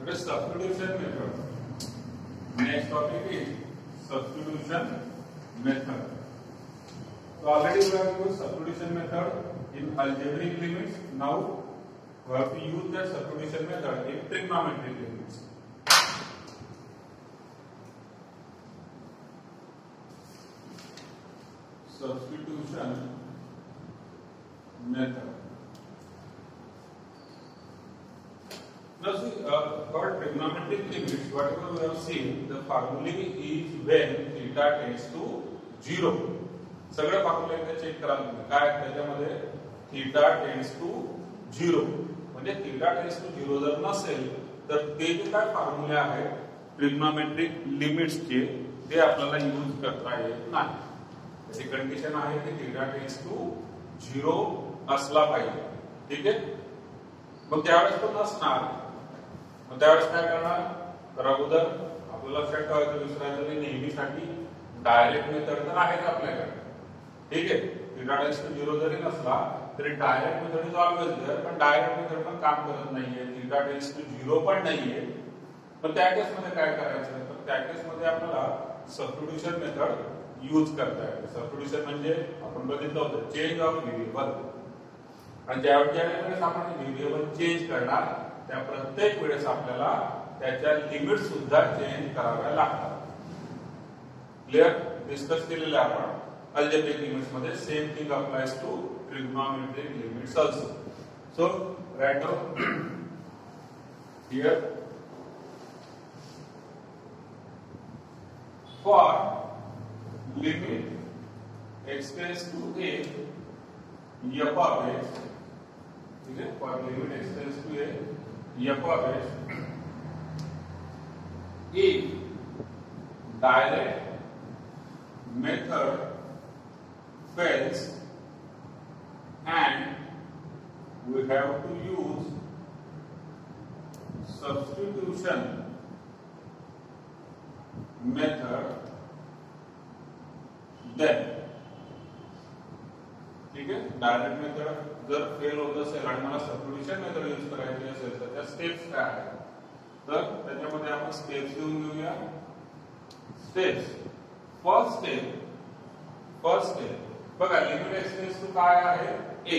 That is substitution method. Next topic is substitution method. So already we have used substitution method in algebraic limits. Now we have to use that substitution method in trigonometric limits. Substitution method. Now see, uh, for trigonometric limits, whatever we have seen, the formula is when theta tends to zero. सगळं formula एकदा check करा तुम्ही काय त्याच्यामध्ये theta tends to zero म्हणजे theta tends to zero जर नसेल तर ते जे काय फॉर्म्युले आहेत ट्रिग्नोमेट्रिक लिमिट्सचे ते आपल्याला यूज़ करता येत नाही. त्याची कंडिशन आहे की थीटा टेन्स टू झिरो असला पाहिजे. ठीक आहे? मग त्यावेळेस तो नसणार मग त्यावेळेस काय करणार? तर अगोदर आपल्याला लक्षात ठेवायचं विसरायचं नाही नेहमीसाठी डायरेक्ट मेथड तर आहेच आपल्याकडे. ठीक आहे? थीटा टू झिरो जरी नसला तरी direct method is always there पण डायरेक्ट मेथड पण काम करत नाहीये. थीटा टेन्स टू झिरो पण नाहीये. पण त्या केस मध्ये काय करायचं? तर त्या केस मध्ये आपल्याला सबस्टिट्यूशन मेथड यूज करता येते. सबस्टिट्यूशन म्हणजे आपण बघितलं होतं चेंज ऑफ व्हेरिएबल आणि ज्या ज्या वेळेस आपण व्हेरिएबल चेंज करणार. त्या प्रत्येक वेळेस आपल्याला त्याच्या लिमिट सुद्धा चेंज कराव्या लागतात. क्लिअर डिस्कस केलेलं आपण. अल्जेटिक लिमिट्स मध्ये same thing applies to trigonometric limits also so right clear for limit express to a यपा base ठीक है for limit express to a f of x if direct method fails and we have to use substitution method then ठीक आहे direct method जर fail होत असेल आणि मला substitution method use करायची असेल, तर त्या स्टेप्स काय आहेत? तर त्याच्यामध्ये आपण स्टेप्स लिहून घेऊया. Steps first step first step बघा लिमिट एक्सटेन्स टू काय आहे? A.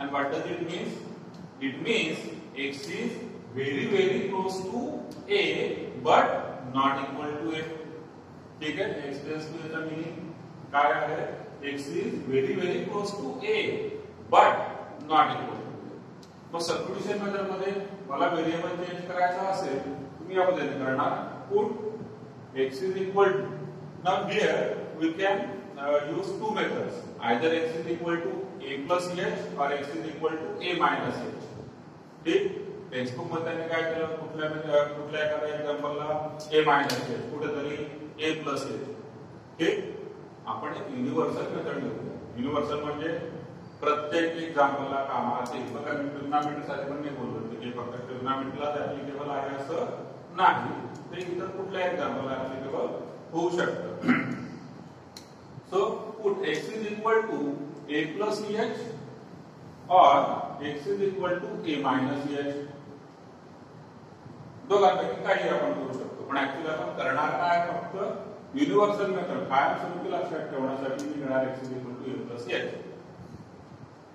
And what does it means it means x is very very close to a, but not equal to a. ठीक आहे? Tends to याचा meaning काय आहे? X is very very close to a, but not equal मग substitution मेथडमध्ये मला variable change करायचा असेल तुम्ही या पद्धतीने करणार. Put x is equal to now here we can uh, use two methods. Either x is equal to a plus h or x is equal to a minus h. ठीक? टेक्स्टबुकमध्ये त्यांनी काय केलं? कुठल्या म्हणजे, कुठल्या एखाद्या एक्झाम्पलला ए मायनस एच कुठेतरी ए plus h ठीक? आपण एक युनिव्हर्सल मेथड घेऊ युनिव्हर्सल म्हणजे प्रत्येक एक्झाम्पलला कामाला येईल बघा, मी ट्रिग्नॉमेट्री साठी पण नाही बोललो की फक्त ट्रिग्नॉमेट्रीलाच ऍप्लिकेबल आहे असं नाही. ते इतर कुठल्या एक्झाम्पलला ऍप्लिकेबल होऊ शकतं. So, put x is equal to a plus h or x is equal to a minus h. दोघांपैकी काही आपण करू शकतो. पण ऍक्च्युली आपण करणार काय? फक्त युनिव्हर्सल मेथड कायमस्वरूपी लक्षात ठेवण्यासाठी मी घेणार x is equal to a plus h.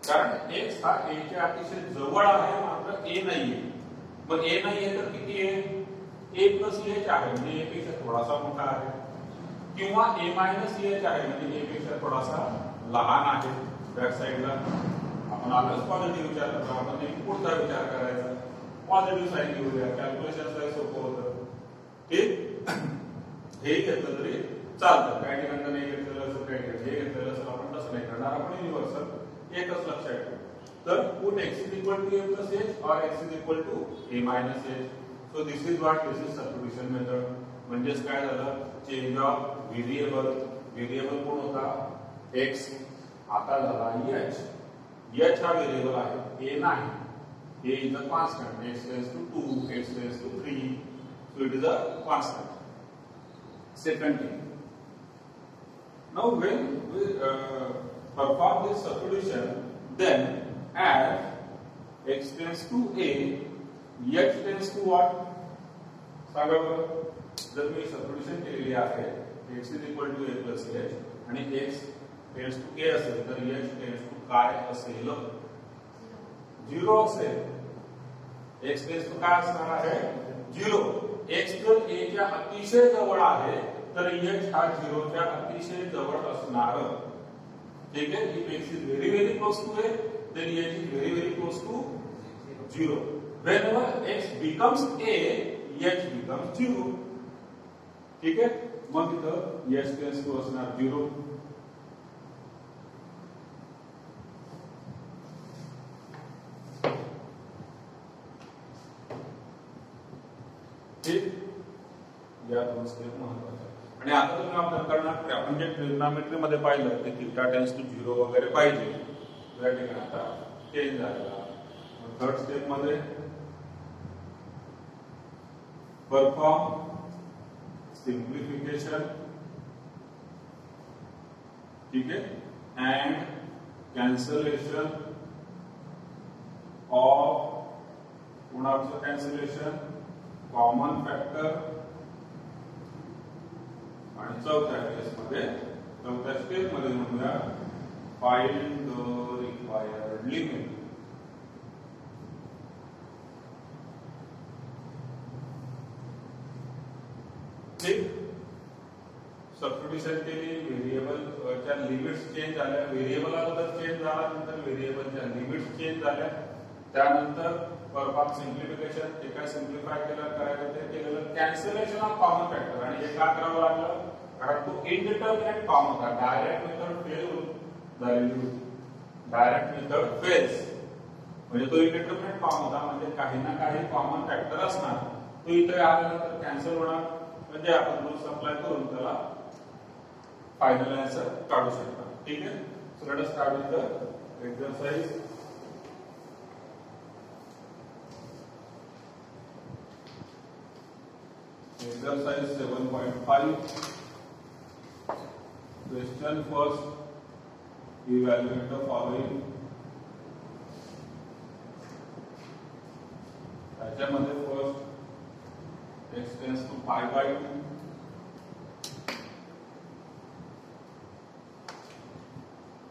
कारण x हा a च्या अतिशय जवळ आहे, मात्र a नाहीये. मग a नाहीये तर किती आहे? a प्लस h आहे, म्हणजे a पेक्षा थोडासा मोठा आहे. किंवा ए मायनस एच आहे, म्हणजे ए पेक्षा थोडासा लहान आहे. बॅक साईडला आपण आलंच पॉझिटिव्ह विचार करतो, आपण नेहमी पुढचा विचार करायचा. पॉझिटिव्ह साईड घेऊया कॅल्क्युलेशन सोपं होतं. ठीक हे घेतलं तरी चालतं. काही ठिकाणी नाही घेतलेलं असं हे घेतलेलं असं, आपण तसं नाही करणार. आपण युनिव्हर्सल एकच लक्षात ठेवू तर put x is equal to a plus h और x is equal to a minus h so this is what this is substitution method म्हणजेच काय झालं? चेंज ऑफ़ व्हेरिएबल व्हेरिएबल कोण होता? एक्स आता झाला एच एच हा व्हेरिएबल आहे ए नाही। A is a constant x tends to two x tends to three so it is a constant second thing we uh, perform this substitution, then as x tends to a h tends to what? सांगा बरं जर मी substitution केलेली आहे x is equal to a plus h आणि x tends to a असेल तर H tends to काय असेल? झिरो असेल। एक्स टेन्स टू काय असणार आहे? झिरो एक्स जर ए च्या अतिशय जवळ आहे, तर एच हा झिरोच्या अतिशय जवळ असणार. ठीक आहे if x is very very close to a then h is very very close to 0 whenever x becomes a, h becomes 0 ठीक आहे मग इथं h टेन्स टू असणार 0 ठीक? या दोन स्टेप महत्वाच्या आणि आता तुम्ही करणार आपण मध्ये पाहिलं टेन्स टू 0 वगैरे पाहिजे ठिकाणी आता चेंज झालेला थर्ड स्टेप मध्ये परफॉर्म सिंप्लिफिकेशन ठीक आहे अँड कॅन्सलेशन ऑफ़ कुणाचं कॅन्सलेशन कॉमन फॅक्टर आणि चौथ्या केस मध्ये चौथ्या स्टेपमध्ये म्हणूया फाईल द रिक्वायर्ड लिमिट ठीक? सबस्टिट्यूशन केली व्हेरिएबल च्या लिमिट्स चेंज झाल्या. व्हेरिएबल अगोदर चेंज झाला नंतर व्हेरिएबलच्या लिमिट्स चेंज झाल्या. त्यानंतर परफॉर्म सिम्प्लिफिकेशन ते काय सिम्प्लिफाय केलं करायचं ते केलेलं कॅन्सलेशन ऑफ कॉमन फॅक्टर आणि हे का करावं लागलं? कारण तो इनडिटर्मिनेट फॉर्म होता. डायरेक्ट मेथड फेल झालेली होती. डायरेक्ट मेथड फेल्स म्हणजे तो इनडिटर्मिनेट फॉर्म होता. म्हणजे काही ना काही कॉमन फॅक्टर असणार. तो इथे आल्यानंतर कॅन्सल होणार. म्हणजे आपण रूल्स अप्लाय करून त्याला फायनल आन्सर काढू शकता. ठीक आहे? So let us start with the exercise exercise 7.5 question first evaluate the following त्याच्यामध्ये first x tends to pi by two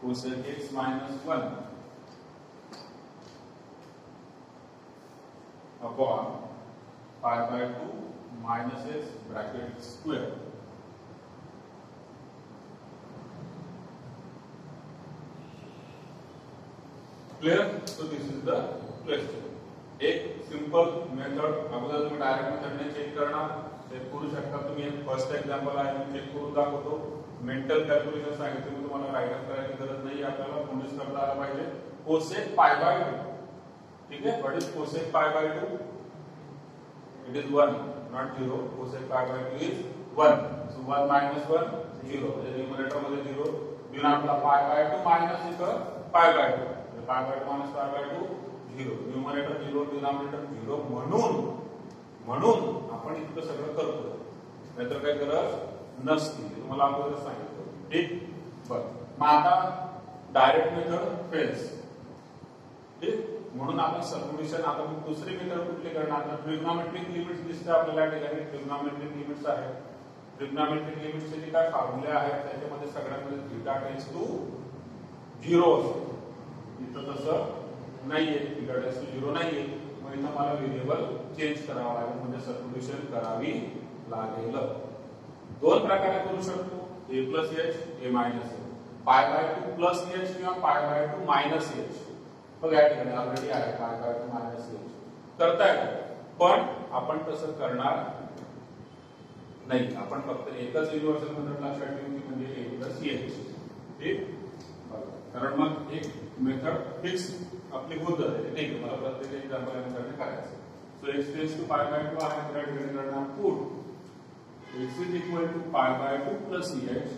cosec x minus 1 upon pi by 2 minus x bracket square clear? So this is the question. एक simple method अगोदर तुम्ही direct मेथडने check करणार check करू शकता तुम्ही एक फ़र्स्ट एक्झाम्पल आहे मी चेक करून दाखवतो। मेंटल कॅल्क्युलेशन सांगितलं मी तुम्हाला रायटर करायची गरज नाही, आपल्याला नोटीस करता आला पाहिजे. कोसेक पाय बाय टू ठीक आहे? What is cosec pi by two it is one not zero cosec pi by two is one so one minus one zero numerator मध्ये झिरो डिनॉटला पाय बाय टू मायनस इथं pi by two pi by two minus pi by two zero numerator zero denominator zero म्हणून म्हणून आपण इतकं सगळं करतो नाहीतर काही गरज नसती तुम्हाला अगोदर सांगितलं ठीक? बर. मग आता डायरेक्ट मेथड फेल्स ठीक? म्हणून आपण सबमिशन आता मग दुसरी मेथड कुठली करणार? तर ट्रिग्नॉमेट्रिक लिमिट्स दिसते आपल्याला या ठिकाणी. ट्रिग्नॉमेट्रिक लिमिट्स आहेत. ट्रिग्नॉमेट्रिक लिमिट्सचे जे काय फॉर्म्युले आहेत त्याच्यामध्ये सगळ्यांमध्ये थिटा टेन्स टू झिरो असतो. इथं तसं नाहीये थीटा झिरो नाहीये. मग इथं मला व्हेरिएबल चेंज करावा लागेल म्हणजे सर्क्युलेशन करावी लागेल. दोन प्रकारे करू शकतो. A plus h a minus h pi by two plus h किंवा pi by two minus h मग या ठिकाणी ऑलरेडी आहे pi by two minus h करता येतं पण आपण तसं करणार नाही. आपण फक्त एकच युनिव्हर्सल मेथड लक्षात ठेवू की म्हणजे ए प्लस एच ठीक? कारण मग एक मेथड फिक्स आपली होत जाते. नाही प्रत्येक मेथडने करायचं. So x tends to pi by two करणार is equal to pi by 2 plus h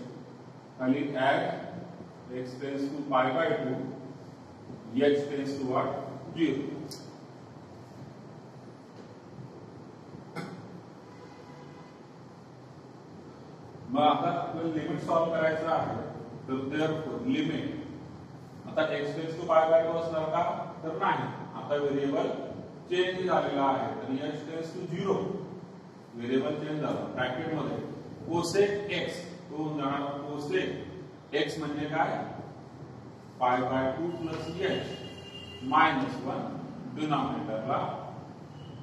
and it add x tends to pi by 2 h tends to what? 0 मग आता आपल्याला लिमिट सॉल्व करायचं आहे. तर लिमिट आता x tends to pi by 2 असणार का? तर नाही. आता व्हेरिएबल चेंज झालेला आहे. तर h tends to 0 variable change झाला. ब्रॅकेट मध्ये. कोसेक एक्स तो जाणार कोसेक एक्स म्हणजे काय? Pi by two plus h minus one डिनॉमिनेटरला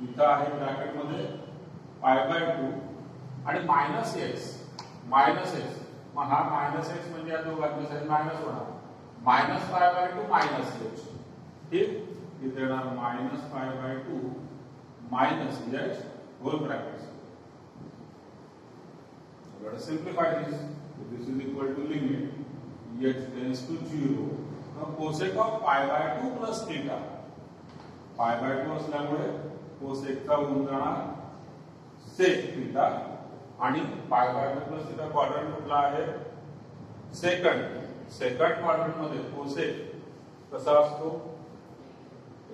इथं आहे ब्रॅकेट मध्ये पाय बाय टू आणि मायनस एक्स मायनस एक्स मग हा मायनस एक्स म्हणजे या दोघांची साईड होणार. Minus pi by two minus h ठीक इथे येणार minus pi by two minus h whole bracket simplify this. This is equal to limit h tends to 0. Now cosec of pi by 2 plus theta. pi by 2 असल्यामुळे cosec चा होऊन जाणार sec theta आणि pi by 2 plus theta quadrant कुठला आहे second second क्वाड्रंटमध्ये पोसे कसा असतो?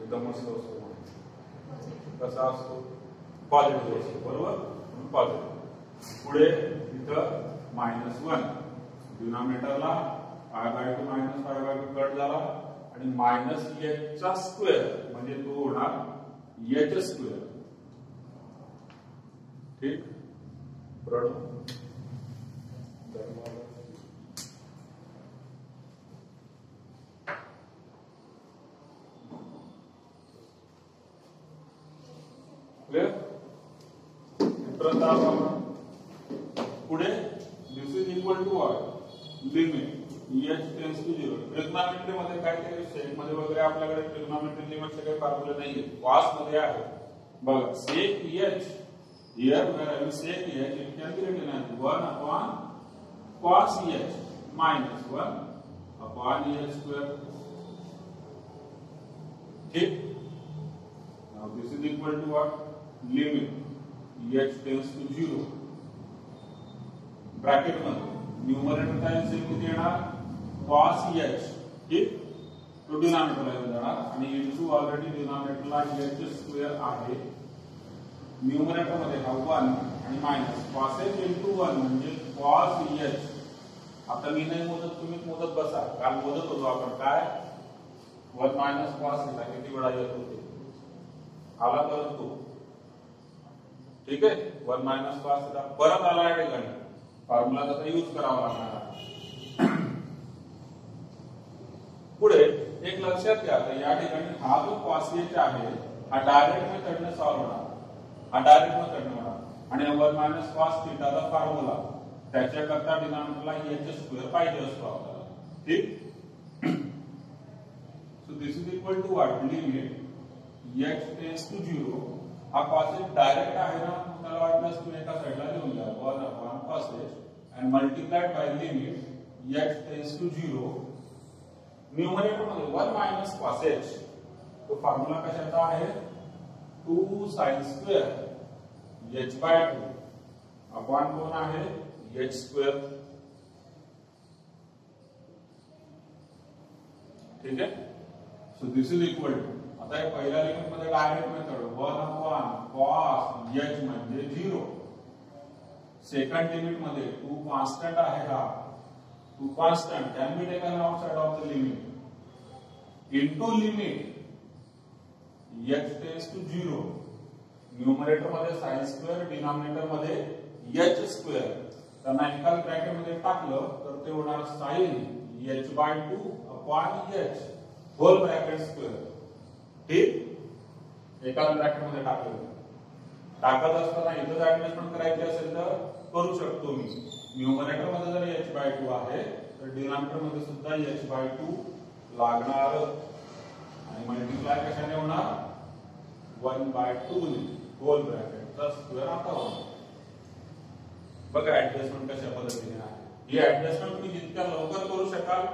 एकदम मस्त असतो. कसा असतो? पॉझिटिव्ह असतो बरोबर? पॉझिटिव्ह पुढे इथं minus one डिनॉमिनेटरला pi by two minus pi by two cut झाला आणि मायनस एचचा स्क्वेअर म्हणजे तो होणार एच स्क्वेअर ठीक? बरोबर? परत आपण पुढे this is equal to what limit h tends to zero trigonometry मध्ये काय केलं? सेक मध्ये वगैरे आपल्याकडे ट्रिग्नॉमेट्री लिमिटचे काही फॉर्म्युले नाहीये. कॉस मध्ये आहे. बघा sec h I will sec h it can be written as 1 upon cos h minus 1 upon h square ठीक now, this is equal to what? Limit. H tends to 0 bracket मध्ये numerator असेल किती येणार cos h ठीक तो डिनॉमिनेटरला येऊन जाणार आणि इनटू ऑलरेडी डिनॉमिनेटरला h स्क्वेअर आहे न्यूमरेटर मध्ये हा 1 आणि मायनस cos h इनटू 1 म्हणजे cos h. आता मी नाही मोजत, तुम्ही मोजत बसा. काल मोजत होतो आपण. काय? 1 मायनस cos थीटा किती वेळा येत होते? आला परत तो. ठीक आहे? 1 मायनस cos थीटा परत आला यूज़ करावा लागणार एक लक्षात हा जो कॉसिएट आहे, हा डायरेक्ट मेथडने सॉल्व्ह होणार. हा डायरेक्ट मेथडने होणार. आणि वन मायनस कॉस थिटाचा फॉर्म्युला त्याच्याकरता डिनॉमिनेटरला एच स्क्वेअर पाहिजे ठीक? So this is equal to what limit h tends to zero cosec direct आहे ना तुम्ही एका साईडला लिहून घ्या one upon and multiplied by limit h tends to zero numerator मध्ये वन मायनस तो फॉर्म्युला कशाचा आहे two sine square h by two upon कोण आहे एच स्क्वेअर ठीक आहे so this is equal two आता पहिल्या लिमिट मध्ये डायरेक्ट मेथड वन सेकंड लिमिटमध्ये टू कॉन्स्टंट आहे हा. Two constant can be taken outside of the limit into limit h tends to zero न्यूमरेटरमध्ये sine square डिनॉमिनेटरमध्ये h square त्यांना एका ब्रॅकेटमध्ये टाकलं तर ते होणार sine h by two upon h whole bracket square ठीक? एका ब्रॅकेटमध्ये टाकलं. टाकत असताना इथं ऍडजस्टमेंट करायची असेल तर? करू शकतो मी. न्यूमरेटरमध्ये जर एच बाय टू आहे तर डिनॉमिनेटरमध्ये सुद्धा एच बाय टू लागणार. आणि मल्टिप्लाय कशाने होणार? One by two whole bracket square आता होणार. बघा ऍडजस्टमेंट कशा पद्धतीने आहे. ही ऍडजस्टमेंट तुम्ही जितक्या लवकर करू शकाल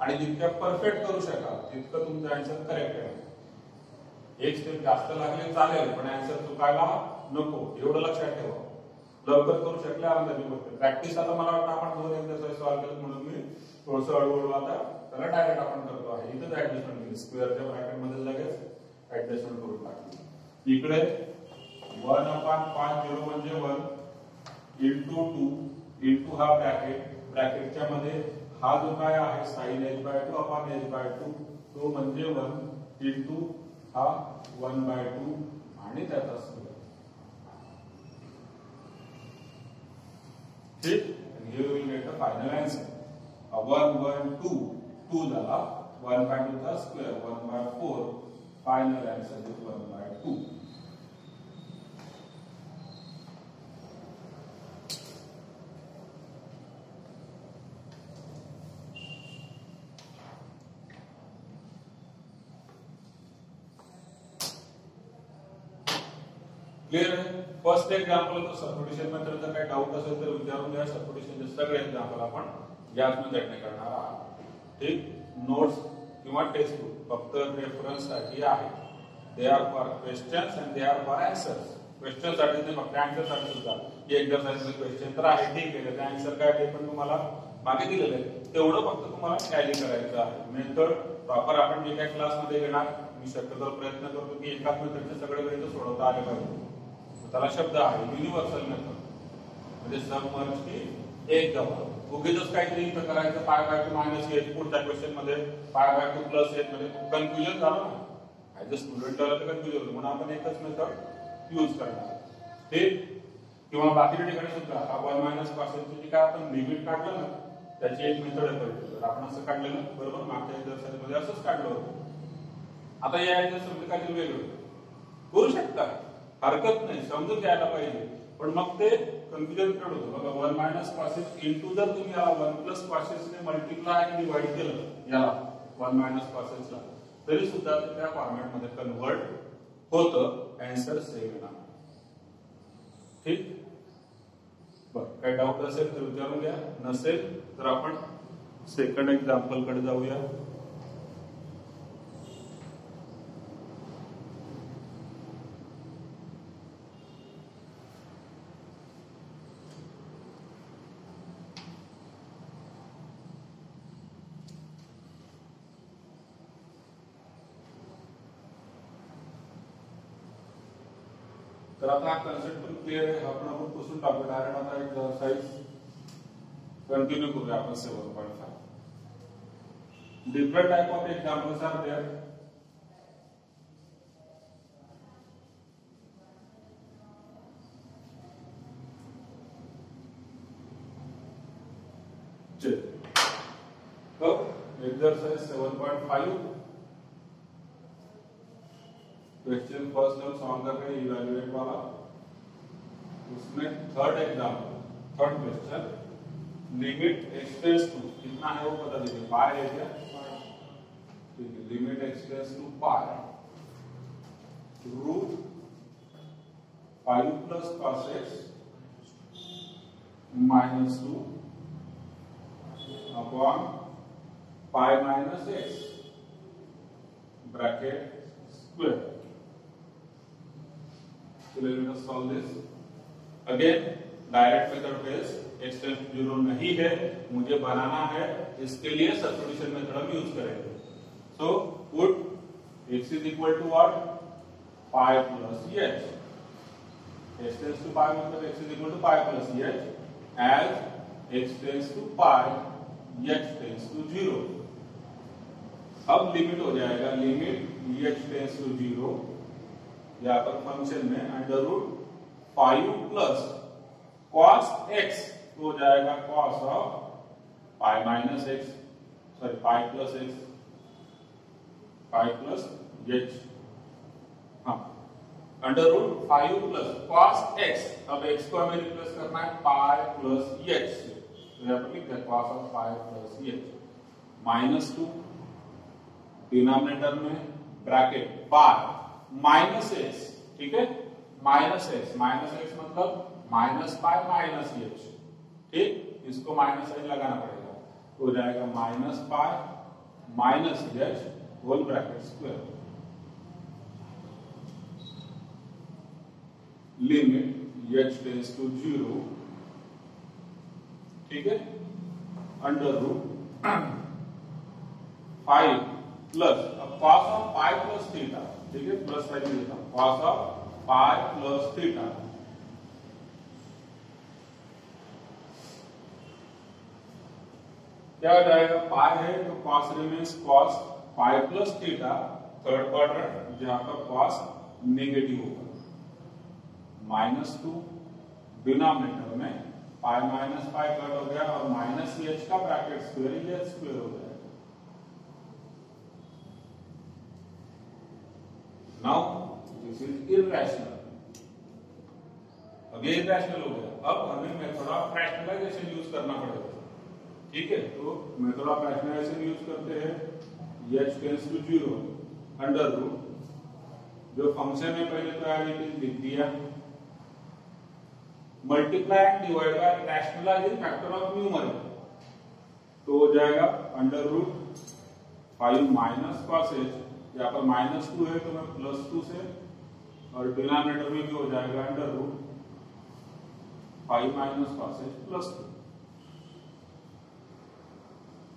आणि जितक्या परफेक्ट करू शकाल तितकं तुमचं आन्सर करेक्ट आहे. एक स्टेप जास्त लागले चालेल पण आन्सर चुकायला नको. एवढं लक्षात ठेवा. लवकर करू शकले आनंदाची प्रॅक्टिस आता मला वाटतं आपण दोन एक्सरसाइज सॉल्व्ह केलं म्हणून मी थोडस हळूहळू आता त्याला डायरेक्ट आपण करतो आहे. इथंच ऍडजस्टमेंट केली स्क्वेअरच्या ब्रॅकेटमध्ये लगेच ऍडजस्टमेंट करून टाकली इकडे वन अपॉन पाच झिरो म्हणजे वन इंटू टू इंटू हा ब्रॅकेट ब्रॅकेटच्या मध्ये हा जो काय आहे sine h by two upon h by two तो म्हणजे वन इंटू हा वन बाय टू आणि त्याचा Hit, and here we will get the final answer. A 1, 1, 2, 2 the half, 1 by 2 the square, 1 by 4, final answer is 1 by 2. Clear आहे first example होतं substitution method जर काही doubt असेल तर विचारून द्या सबस्टिट्यूशनचे सगळे एक्झाम्पल आपण याच मेथडने करणार आहोत. ठीक? नोट्स किंवा टेक्स्ट बुक फक्त रेफरन्ससाठी आहे. They are for questions and they are for answers क्वेश्चनसाठी ते फक्त आन्सरसाठी सुद्धा. एक्झरसाइज क्वेश्चन तर आहे. ठीक आहे. त्याचे आन्सर काय ते पण तुम्हाला मागे दिलेलं आहे. तेवढं फक्त तुम्हाला टॅली करायचं आहे. मेथड प्रॉपर आपण जे काही क्लासमध्ये घेणार मी शक्यतो प्रयत्न करतो की एकाच मेथडचे सगळे गणित सोडवता आले पाहिजे. त्याला शब्द आहे युनिव्हर्सल मेथड म्हणजे सबमर्ज की एक जवळ उगीच काहीतरी इथं करायचं पाय बाय टू मायनस येत पुढच्या क्वेश्चनमध्ये पाय बाय टू प्लस येत मध्ये कन्फ्युजन झालं ना. ऍज अ स्टुडंट तर कन्फ्युजन होतं. म्हणून आपण एकच मेथड यूज करणार. ठीक किंवा बाकीच्या ठिकाणी सुद्धा वन मायनसपासून जी काय आपण लिमिट काढलं ना त्याची एक मेथड आहे आपण असं काढलं ना बरोबर मागच्या एक्झरसाइजमध्ये असंच काढलं होतं. आता या एक्झरसाइजमध्ये काहीतरी वेगळं. करू शकता. हरकत नाही समजून घ्यायला पाहिजे. पण मग ते कन्फ्युजन क्रिएट होतं. बघा वन मायनस पासेस इंटू जर तुम्ही याला वन प्लस पासेसने मल्टिप्लाय आणि डिवाइड केलं याला वन मायनस पासेसला तरी सुद्धा ते त्या फॉर्मॅटमध्ये कन्वर्ट होतं. अँसर सेम येणार ठीक? बर काही डाऊट असेल तर विचारून घ्या. नसेल तर आपण सेकंड एक्झाम्पलकडे जाऊया. आता कन्सेप्ट पण क्लिअर आहे. आपण आपण पुसून टाकू डायरेक्ट आता एक एक्सरसाइज कंटिन्यू करूया आपण seven point five different type of examples are there exercise seven point five question first हम सॉल्व कर रहे हैं इवैल्यूएट वाला, उसमें third example third question limit extends to कितना है वो बता दीजिए पाई है क्या? ठीक है limit extends to pi root five plus cos x minus two upon pi minus x bracket square So let us solve this. Again, direct method base extends zero नहीं है मुझे बनाना है इसके लिए सब्स्टिट्यूशन मेथड हम यूज़ करेंगे। So put x is equal to what pi plus h. Extends to pi मतलब x is equal to pi plus h. As x tends to pi h tends to zero अब limit हो जाएगा। Limit h tends to zero यहाँ पर function में under root five plus cos x हो जाएगा cos of pi minus x sorry pi plus x pi plus h हाँ under root five plus cos x अब x को हमें replace करना है पाई प्लस एच तो यहाँ पर लिखते हैं cos of pi plus h minus two denominator में ब्रैकेट पाई माइनस एक्स ठीक है? माइनस एक्स माइनस एक्स मतलब माइनस पाई माइनस एच ठीक? इसको माइनस एच लगाना पड़ेगा। तो हो जाएगा minus pi minus h whole bracket square limit h tends to zero ठीक है? अंडर रूट फाइव प्लस अब cos of pi plus theta ठीक है प्लस साइन देता हूँ cos of pi plus theta क्या हो जाएगा? पाई है तो cos remains cos pi plus theta third quarter जहाँ पर कॉस नेगेटिव होगा। माइनस टू डिनोमिनेटर में। पाई माइनस पाई कट हो गया, और माइनस एच का ब्रैकेट स्क्वायर एच स्क्वायर हो जाएगा नाउ दिस इज़ इरेशनल अब ये इरेशनल हो गया। अब हमें मेथड ऑफ़ रैशनलाइजेशन यूज़ करना पड़ेगा। ठीक है? तो मेथड ऑफ़ रैशनलाइजेशन यूज़ करते हैं। H tends to zero under root जो फ़ंक्शन है पहले तो इट इज़ लिख दिया। Multiply and divide by rationalising factor of numerator तो हो जाएगा under root five minus cos h यहाँ पर माइनस टू है तो मैं प्लस टू से और डिनोमिनेटर में भी हो जाएगा under root five minus h plus two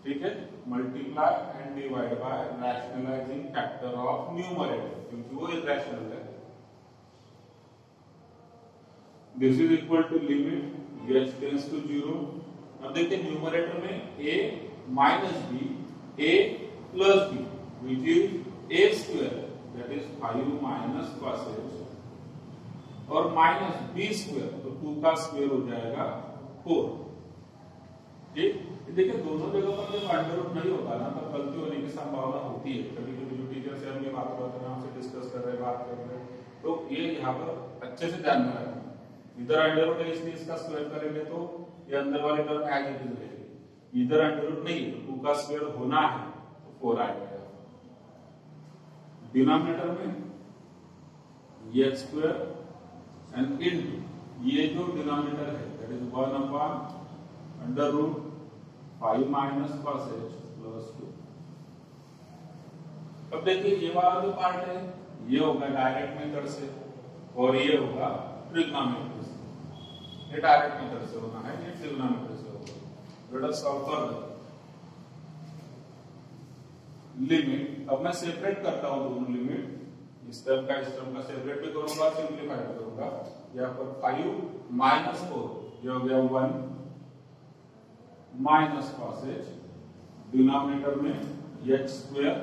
ठीक है? Multiply and divide by rationalising factor of numerator क्योंकि वो इरेशनल है। This is equal to limit h tends to zero अब देखिए न्यूमरेटर में a minus b a plus b which is a square that is five minus cos h और minus b square तो two का square हो जाएगा four ठीक? देखिए, दोनों जगह पर जब अंडर रूट नहीं होता ना तो गलती होने की संभावना होती है। कभी कभी जो टीचर से हम ये बात करते हैं, आपसे डिस्कस कर रहे बात कर रहे तो ये यहाँ पर अच्छे से ध्यान में रखना इधर अंडर रूट है, इसलिए इसका स्क्वायर करेंगे तो ये अंदर वाले टर्म एज इट इज़ रहेगी। इधर अंडर रूट नहीं है टू का स्क्वायर होना है तो फोर आएगा। डिनोमिनेटर में ये स्क्वायर एंड इन ये जो डिनोमिनेटर है that is one upon under root five minus cos h plus two अब देखिए, ये वाला जो पार्ट है, ये होगा डायरेक्ट मेथड से और ये होगा ट्रिग्नोमेट्री से। ये डायरेक्ट मेथड से होना है, ये ट्रिग्नोमेट्री से होगा। अस सॉल्व फर्दर लिमिट अब मैं सेपरेट करता हूँ दोनों लिमिट इस टर्म का, इस टर्म का सेपरेट भी करूँगा सिंप्लीफाई भी करूँगा। यहाँ पर फाइव माइनस फोर ये हो गया one minus cos h denominator में h square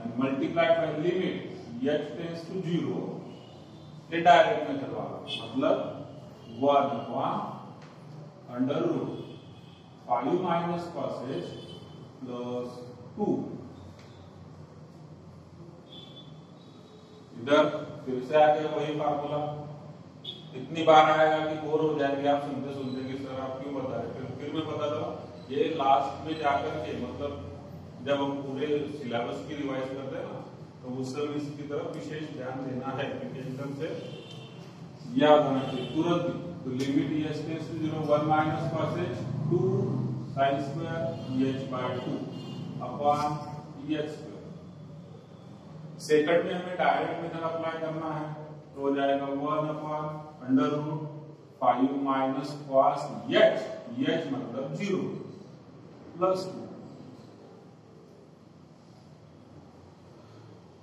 and multiply by limit h tends to zero direct में वाला मतलब one upon under root five minus cos h plus two इधर, फिर से आ गया वही फार्मूला इतनी बार आएगा कि बोर हो जाएँगे। आप सुनते सुनते कि सर आप क्यों बता रहे फिर फिर मैं बता दूँ ये लास्ट में जाकर के मतलब जब हम पूरे सिलेबस की रिवाइज करते हैं ना तो उस समय इसकी तरफ़ विशेष ध्यान देना है, क्योंकि एकदम से याद होना चाहिए। तुरंत तो limit h tends to zero one minus h two sine square e h by two upon e h square second में हमें डायरेक्ट मेथड अप्लाई करना है तो हो जाएगा one upon under root five minus cos h h मतलब zero plus two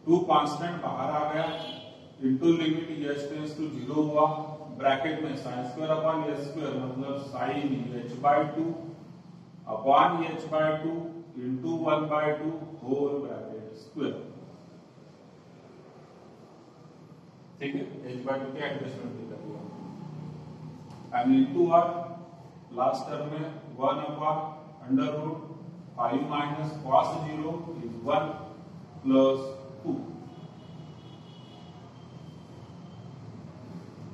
two constant बाहर आ गया into limit h tends to zero हुआ ब्रैकेट में sine square upon h square मतलब sine h by two upon h by two into one by two whole bracket square ठीक है? H by two के adjustment कर दिया and into our last term में one upon under root five minus cos zero is one plus two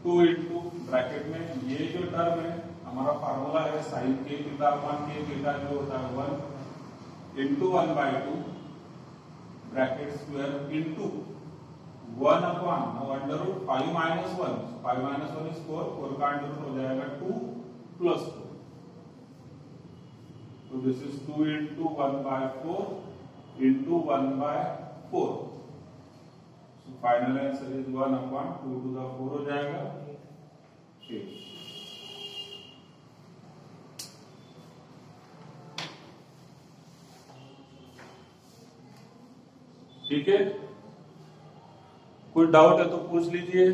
two into bracket में ये जो term है हमारा फार्मूला है साइन के थीटा अपॉन के थीटा जो होता है one into one by two bracket square into one upon under root five minus one five minus one is four four का अंडर रूट हो जाएगा टू प्लस टू तो this is two into one by four into one by four final answer is one upon two to the four हो जाएगा ठीक ठीक है? कोई डाउट है तो पूछ लीजिए।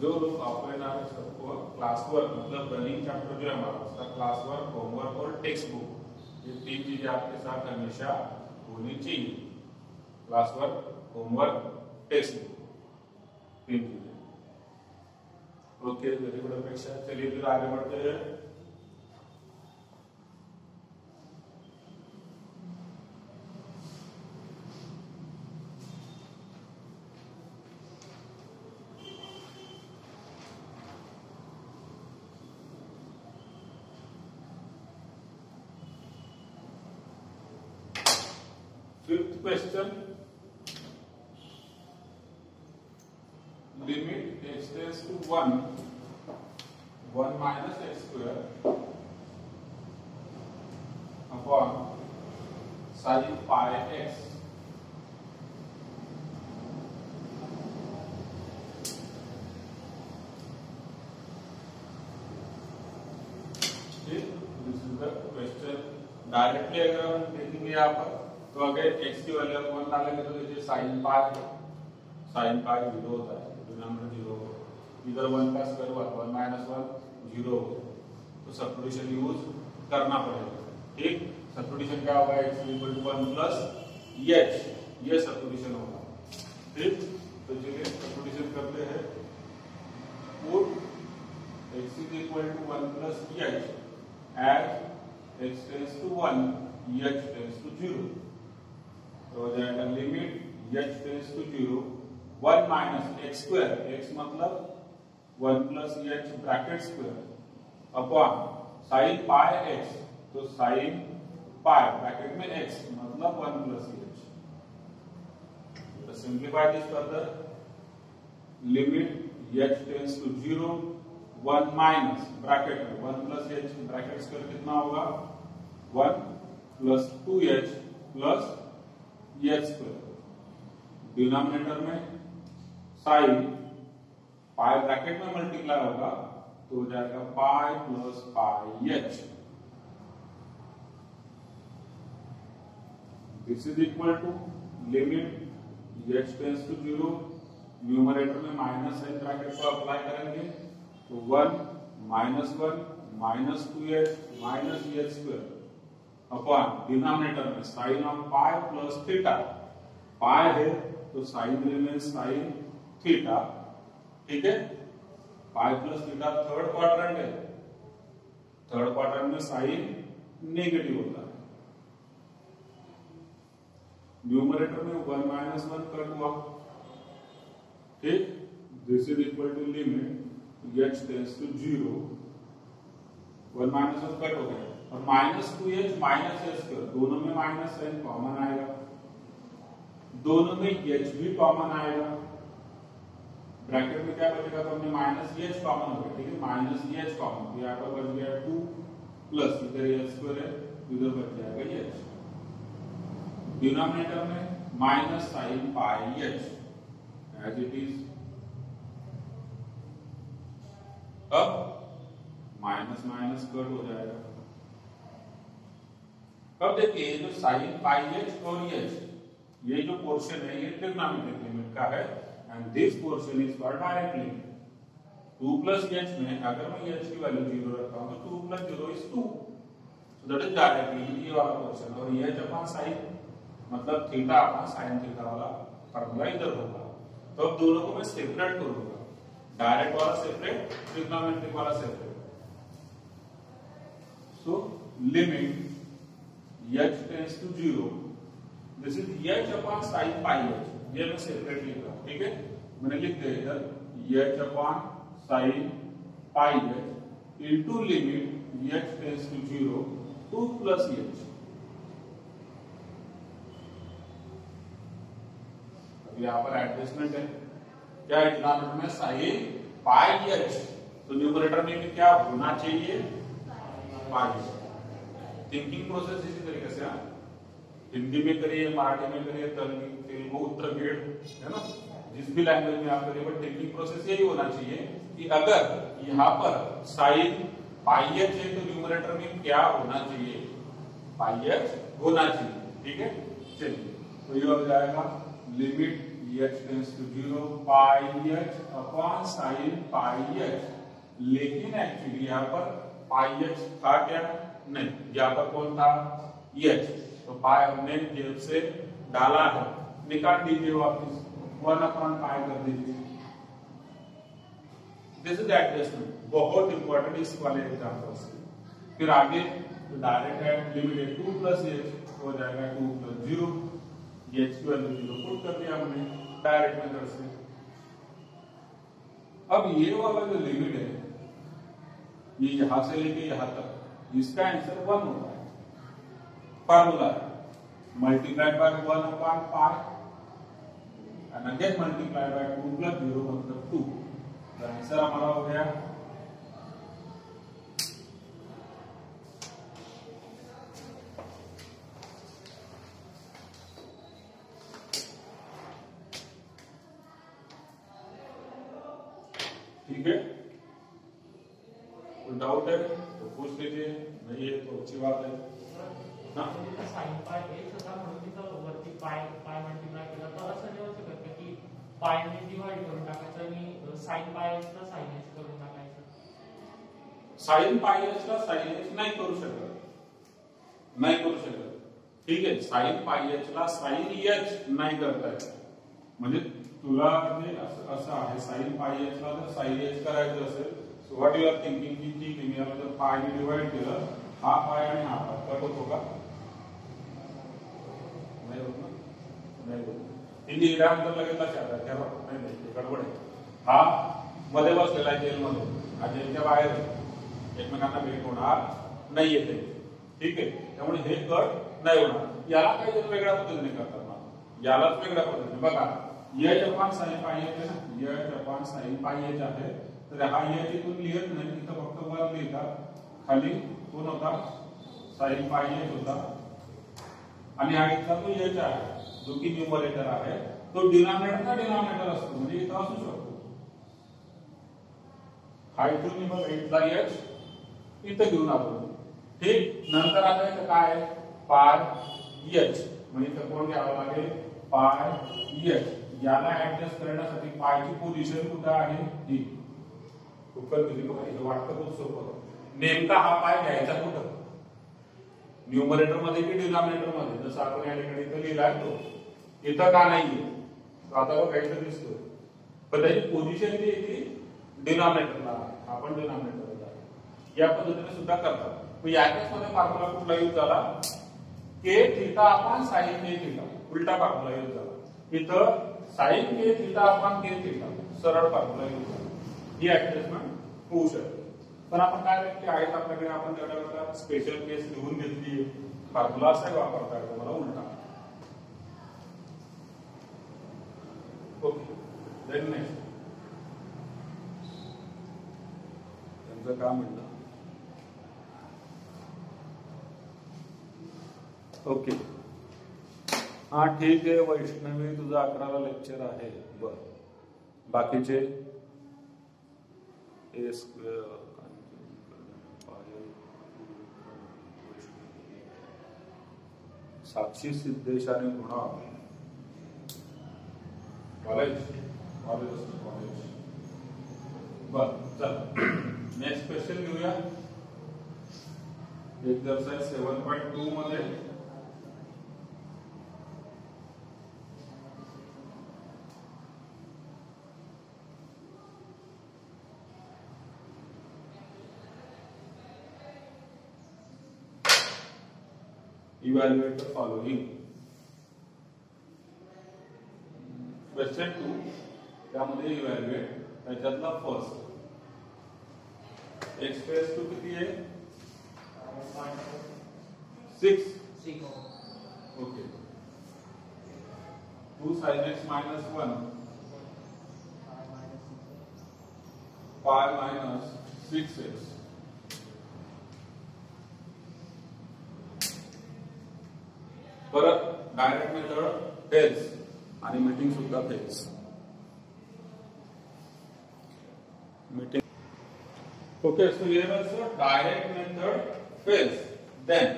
जो लोग ऑफलाइन आ रहे सबको क्लास वर्क मतलब रनिंग चैप्टर जो है हमारा, उसका क्लास वर्क होमवर्क और टेक्स्ट बुक ये तीन चीज़ें आपके साथ हमेशा होनी चाहिए। Class work homework text book तीन चीज़ें। ओके वेरी गुड अपेक्षा। चलिए फिर आगे बढ़ते हैं Fifth question. Limit x tends to 1, 1 minus x square upon sin pi x. ठीक this is the question directly अगर हम देखेंगे यहाँ पर तो अगर x की वैल्यू वन डालेंगे तो देखिए sine pi sine pi zero होता है। डिनोमिनेटर ज़ीरो इधर वन का square one one minus one zero तो सब्स्टिट्यूशन यूज़ करना पड़ेगा। ठीक? सब्स्टिट्यूशन क्या होगा? X equal to one plus h ये सब्स्टिट्यूशन होगा। ठीक? तो चलिए सब्स्टिट्यूशन करते हैं। Put x is equal to 1 plus h as x tends to 1 h tends to 0 तो जाएगा limit h tends to zero. One minus x square, x मतलब one plus h bracket square. Upon sine pi x तो sine pi bracket में x मतलब one plus h तो simplify this further. Limit h tends to zero, one minus bracket में one plus h bracket square कितना होगा? One plus two h plus h square denominator में sine pi bracket में multiply होगा तो हो जाएगा pi plus pi h this is equal to limit h tends to zero numerator में minus sine bracket को अप्लाई करेंगे तो one minus one minus two h minus h square upon denominator में sine of pi plus theta. Pi है तो sine remain sine theta, ठीक है? Pi plus theta third quadrant है। थर्ड क्वाड्रेंट में साइन नेगेटिव होता है। न्यूमरेटर में वन माइनस वन कट हुआ। ठीक? This is equal to limit h tends to zero one minus one cut हो गया। और minus two h minus h square दोनों में माइनस साइन कॉमन आएगा। दोनों में एच भी कॉमन आएगा। ब्रैकेट में क्या बचेगा? तो हमने माइनस एच कॉमन हो गया ठीक है? माइनस एच कॉमन यहाँ पर बच गया टू प्लस इधर एच स्क्वायर है, इधर बच जाएगा एच डिनोमिनेटर में minus sine pi h as it is अब माइनस माइनस कट हो जाएगा। अब देखिए जो साइन पाई एच और एच ये जो पोर्शन है, ये ट्रिग्नोमेट्रिक लिमिट का है and this portion is for direct limit two plus h में, अगर मैं एच की वैल्यू ज़ीरो रखता हूँ तो two plus zero is two that is direct limit ये वाला पोर्शन और ये हम साइन मतलब थीटा अपना साइन थीटा वाला फार्मूला इधर होगा तो अब दोनों को मैं सेपरेट करूँगा. डायरेक्ट वाला सेपरेट ट्रिग्नोमेट्रिक वाला separate so limit h tends to zero. This is h upon sin pi h ये मैं सेपरेट लिख रहा हूँ, ठीक है? मैंने लिख दिया इधर h upon sin pi h into limit h tends to zero 2 plus h अब यहाँ पर एडजस्टमेंट है। क्या डिनोमिनेटर में साइन पाई एच तो न्यूमरेटर में भी क्या होना चाहिए? पाई थिंकिंग प्रोसेस इसी तरीके से हाँ? हिंदी में करिए, मराठी में करिए तेलुगु, उत्तर गेट है ना? जिस भी लैंग्वेज में आप करिए, बट थिंकिंग प्रोसेस यही होना चाहिए कि अगर यहाँ पर साइन पाई है तो न्यूमरेटर में क्या होना चाहिए? पाई होना चाहिए, ठीक है? चलिए तो ये हो जाएगा limit h tends to zero pi upon sine pi लेकिन एक्चुअली यहाँ पर पाई एच था क्या? नहीं यहाँ पर कौन था? एच तो पाई हमने जेब से डाला है। निकाल दीजिए वापिस। वन अपॉन पाई कर दीजिए? दिस इज़ एडजस्टमेंट बहुत इंपॉर्टेंट इस वाले एग्जाम्पल्स फिर आगे तो डायरेक्ट है लिमिट है टू प्लस एच हो जाएगा टू प्लस ज़ीरो एच की वैल्यू ज़ीरो पुट कर दिया हमने डायरेक्ट मेथड से। अब ये वाला जो लिमिट है, ये यहाँ से लेके यहाँ तक। इसका आंसर वन होता है formula multiplied by one upon pi and again multiplied by two plus zero मतलब टू तो आंसर हमारा हो गया ठीक है कोई डाउट है तो पूछ लीजिए नहीं है तो अच्छी बात है। साइन पाय एच नाही करू शकत नाही करू शकत ठीक आहे साइन पाई एच नाही येत म्हणजे तुला जे असं आहे एच ला जर साइन एच करायचं असेल so what you are thinking की ठीक आहे मी याला जर पायने डिवाइड केलं हा पाय आणि हा पाय कट होतो का नाही होत ना नाही होत हिंदी लिहिल्यानंतर लगेच लक्षात आहे ठरवा नाही नाही हे गडबड आहे हा मध्ये बसलेला आहे जेलमध्ये हा जेलच्या बाहेर. एकमेकांना भेट होणार नाही येते ठीक आहे त्यामुळे हे कट नाही होणार. याला काहीतरी वेगळ्या पद्धतीने करतात मला यालाच वेगळ्या पद्धतीने. बघा या जपान साईन पाय येते ना. या जपान साईन येत आहे. तर हा या तिथून लिहित नाही तिथं फक्त वर लिहितात. खाली कोण होता? साहेब पाय होता. आणि हा इथला तो यच आहे. जो की न्युमरेटर आहे. तो डिनॉमिनेटरचा डिनॉमिनेटर असतो. म्हणजे इथं असू शकतो. हा इथून बघा इथला यच इथं घेऊन आलो ठीक? नंतर आता इथं काय आहे? पाय एच म्हणजे इथं कोण घ्यावं लागेल? पाय एच याला ऍडजस्ट करण्यासाठी पायची पोझिशन कुठं आहे? ही खूप दिली होतं. हे वाटतं खूप सोपं नेमका हा पाय घ्यायचा कुठं? न्युमरेटरमध्ये की डिनॉमिनेटरमध्ये जसं आपण या ठिकाणी इथं लिहिलाय तो. इथं का नाहीये? तो आता बघा इथं दिसतो पण त्याची पोझिशन जी आहे ती डिनॉमिनेटरला आपण डिनॉमिनेटरला या पद्धतीने सुद्धा करतात. मग या केसमध्ये फॉर्म्युला कुठला यूज झाला? के थिटा आपण साईन के थिटा उलटा फॉर्म्युला यूज झाला. इथं साईन के थिटा आपण के थिटा सरळ फॉर्म्युला यूज झाला. ही ऍडजस्टमेंट होऊ शकते पण आपण काय व्यक्ती आहेत आपल्याकडे? आपण त्यावेळेला स्पेशल केस लिहून घेतली. फॉर्म्युला असा वापरता येतो मला उलटा. ओके. देन नेक्स्ट त्यांचं काय म्हणणं ओके. हा ठीक आहे. वैष्णवी तुझं अकराला लेक्चर आहे. बर. बाकीचे? स्क्वेअर साक्षी सिद्धेश आणि गुणा कॉलेज कॉलेज कॉलेज. बर चल. नेक्स्ट क्वेश्चन घेऊया. एक्झरसाइज सेवन पॉईंट टू मध्ये. Evaluate the following. Question two त्यामध्ये इव्हॅल्युएट त्याच्यातला फ़र्स्ट एक्स टू किती आहे six okay two sine x minus one pi minus six x direct method fails आणि meeting सुद्धा fails meeting okay so here also direct method fails then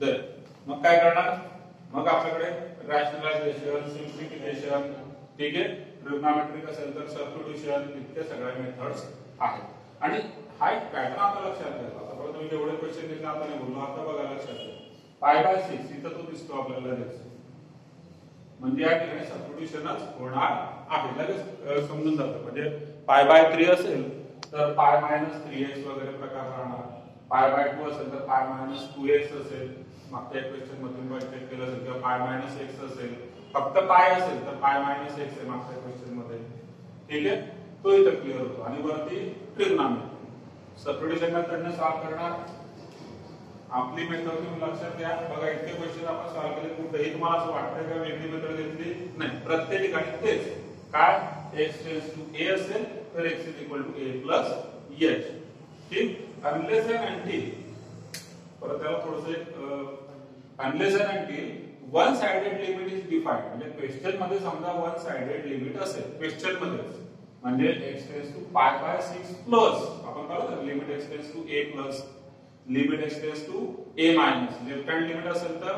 then मग काय करणार? मग आपल्याकडे rationalisation simplification ठीक आहे? Trigonometric असेल तर सबस्टिट्यूशन इतके सगळ्या मेथड्स आहेत. आणि हा एक पॅटर्न आता लक्षात घ्यायला आता परत तुम्ही जेवढे क्वेश्चन घेतले आता नाही बोललो आता बघा लक्षात घ्या पाय बाय सिक्स इथं तो दिसतो आपल्याला लगेच. म्हणजे या ठिकाणी सबस्टिट्यूशनच होणार आहे. लगेच समजून जातं. म्हणजे पाय बाय थ्री असेल तर पाय मायनस थ्री एक्स वगैरे प्रकार राहणार. पाय बाय टू असेल तर पाय मायनस टू एक्स असेल. मागच्या क्वेश्चन मधून चेक केलं असेल किंवा पाय मायनस एक्स असेल. फक्त पाय असेल तर पाय मायनस एक्स आहे मागच्या क्वेश्चनमध्ये. ठीक आहे? तो इथं क्लिअर होतो. आणि वरती ट्रिग्नॉमेट्री सबस्टिट्यूशन मेथडने सॉल्व्ह करणार. आपली मेथड तुम्ही लक्षात द्या बघा इतके क्वेश्चन आपण सॉल्व्ह केले कुठेही तुम्हाला असं वाटतंय का वेगळी मेथड घेतली? नाही. प्रत्येक ठिकाणी तेच. काय? एक्स टेन्स टू ए असेल तर x is equal to a plus h ठीक? अनलेस अँड अनटिल परत त्याला एक unless and until one sided limit is defined म्हणजे क्वेश्चनमध्ये समजा वन साइडेड लिमिट असेल क्वेश्चनमध्ये. म्हणजे x tends to pi by six plus आपण पाहिलं limit x tends to a plus limit x tends to a minus left hand limit असेल तर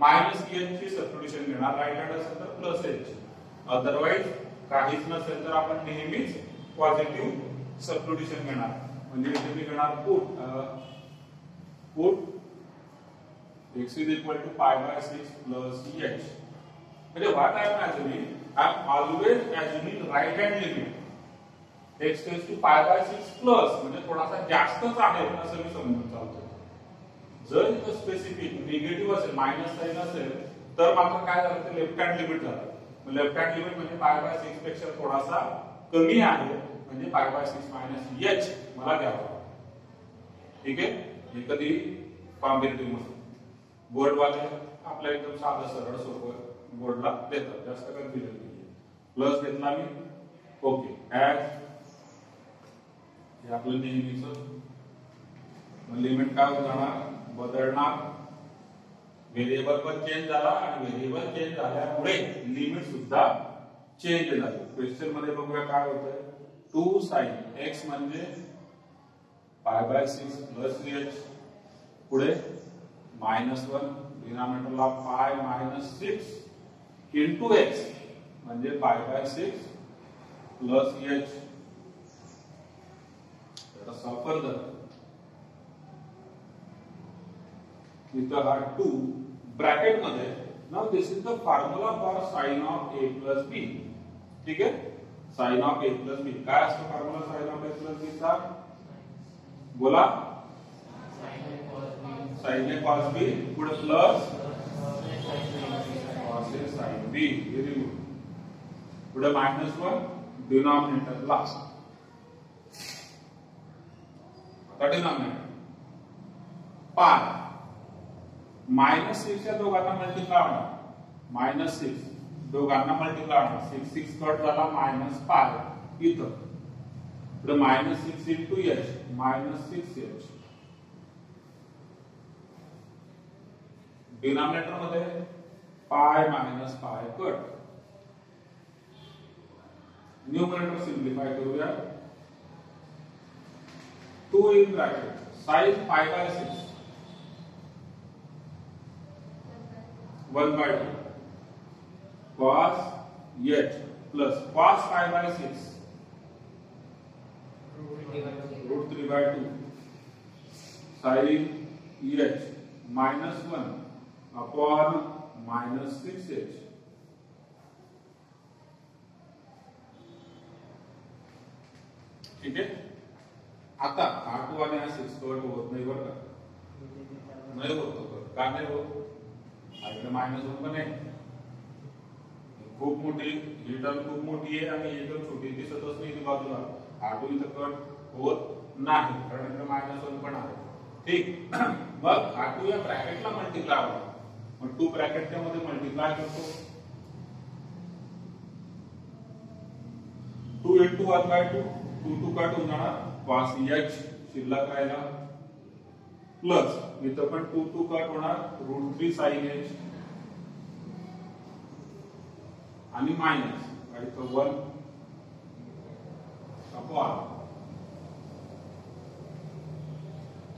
मायनस h ची सबस्टिट्यूशन घेणार राईट हँड असेल तर प्लस h. अदरवाइज़ काहीच नसेल तर आपण नेहमीच पॉझिटिव्ह सबस्टिट्यूशन घेणार. म्हणजे इथे मी घेणार put put x is equal to pi by 6 plus h. म्हणजे what I am assuming I am always assuming right hand limit. X tends to pi by 6 plus म्हणजे थोडासा जास्तच आहे असं मी समजून चालतो जर इथं स्पेसिफिक निगेटिव्ह असेल मायनस साईन असेल तर मात्र काय झालं? ते लेफ्ट हँड लिमिट झालं. लेफ्ट हँड लिमिट म्हणजे पाय बाय सिक्सपेक्षा थोडासा कमी आहे म्हणजे pi by six minus h मला द्यावा ठीक आहे? हे कधी कॉम्बिनेटिव्हमध्ये बोर्ड वाले आपल्या एकदम साधं सरळ सोपं बोर्डला देतात. जास्त कन्फ्युजन नाही प्लस घेतला मी. ओके ऍड लिमिट होत जाणार बदलणार व्हेरिएबल पण चेंज झाला चेंज लिमिट सुद्धा चेंज क्वेश्चन मध्ये बघूया टू साइन एक्स म्हणजे बाय सिक्स प्लस एच पुढे minus one डिनॉमिनेटरला pi minus six into x म्हणजे pi by six plus h हा टू ब्रॅकेट मध्ये now this is the formula for sine of a plus b ठीक आहे sine of a plus b काय असतो sine of a plus b चा बोला। Sine a cos b पुढे plus cos a sine b पुढे minus one denominator last आता denominator pi minus six या दोघांना मल्टिप्लाय होणार मायनस सिक्स। दोघांना मल्टिप्लाय होणार सिक्स सिक्स कट झाला मायनस फाय इथं। पुढे minus six into h. Minus six h. Denominator मध्ये pi minus pi cut. Numerator simplify करूया। Two in bracket sine five by six one by two cos h plus cos five by six root three by two sine h minus one upon minus six h ठीक है? आता हा to आणि हा six cut होत नाही बरं का. नाही होत का नाही होत? आपल्याकडे मायनस वन पण आहे. खूप मोठी ही टर्म खूप मोठी आहे आणि ही टर्म छोटी दिसतच नाही ती बाजूला. आठवी इथं कट होत नाही कारण इकडे मायनस वन पण आहे. ठीक. मग आठवी या ब्रॅकेटला मल्टिप्लाय होतो मग टू ब्रॅकेटच्या मध्ये मल्टिप्लाय करतो. Two into one by two two two cut होणार पाच एच शिल्लक राहिला प्लस इथं पण टू टू कट होणार. रूट थ्री साईन एच आणि मायनस इथं वन अपॉन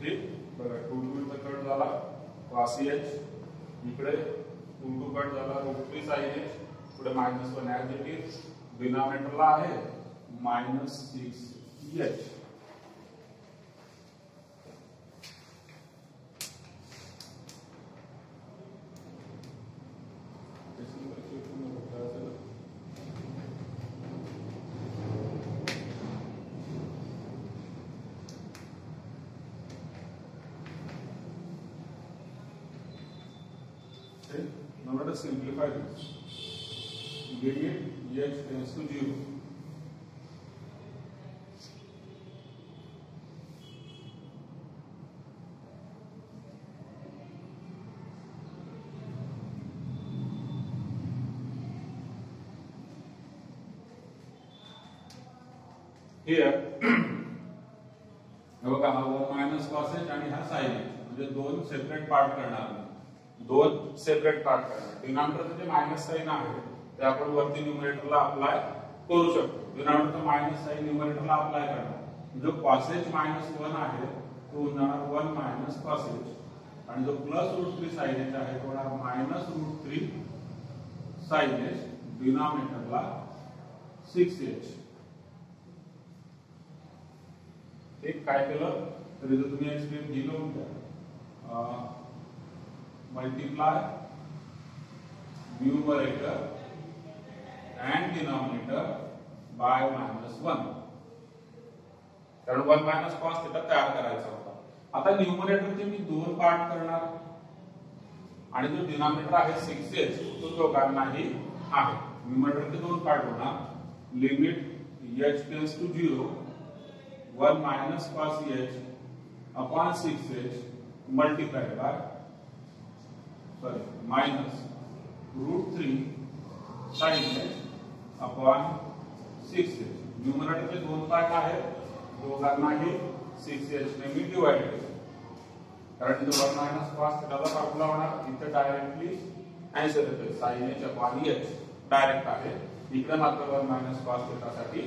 ठीक? बघा टू टू इथं कट झाला. पाच एच इकडे टू टू कट झाला. रूट थ्री साईन एच पुढे minus one as it is डिनॉमिनेटरला आहे. Minus six h us simplify this. Limit h tends to 0. Here, हे बघा हा मायनस कॉस एच आणि हा साइन एच म्हणजे दोन सेपरेट पार्ट करणार. दोन सेपरेट पार्ट करणार. डिनॉमिनेटर जे मायनस साइन आहे. ते आपण वरती न्यूमरेटरला अप्लाय करू शकतो. डिनॉमिनेटर मायनस साइन न्यूमरेटरला अप्लाय करणार. जो कॉस एच मायनस वन आहे तो होऊन जाणार वन मायनस कॉस एच आणि जो plus root three sine h आहे तो होणार minus root three sine h डिनॉमिनेटरला six H एक काय केलं तरी इथं तुम्ही एक्सप्लेन ही लिहून multiply numerator and denominator by minus one कारण वन मायनस कॉस थिटा तयार करायचा होता. आता न्यूमरेटरचे मी दोन पार्ट करणार. आणि जो डिनॉमिनेटर आहे सिक्स एच तो दोघांनाही आहे. न्यूमरेटरचे दोन पार्ट होणार. Limit h tends to zero 1 minus cos h upon 6h multiplied by, sorry, minus root 3 sin h upon 6h numerator चे दोन पार्ट आहेत दोघांनाही 6h ने मी डिवाइड केले कारण इथे 1 minus cos थीटाचा फॉर्म्युला होणार इथे डायरेक्टली आन्सर येते sin h upon h direct आहे इकडे मात्र 1 minus cos थीटासाठी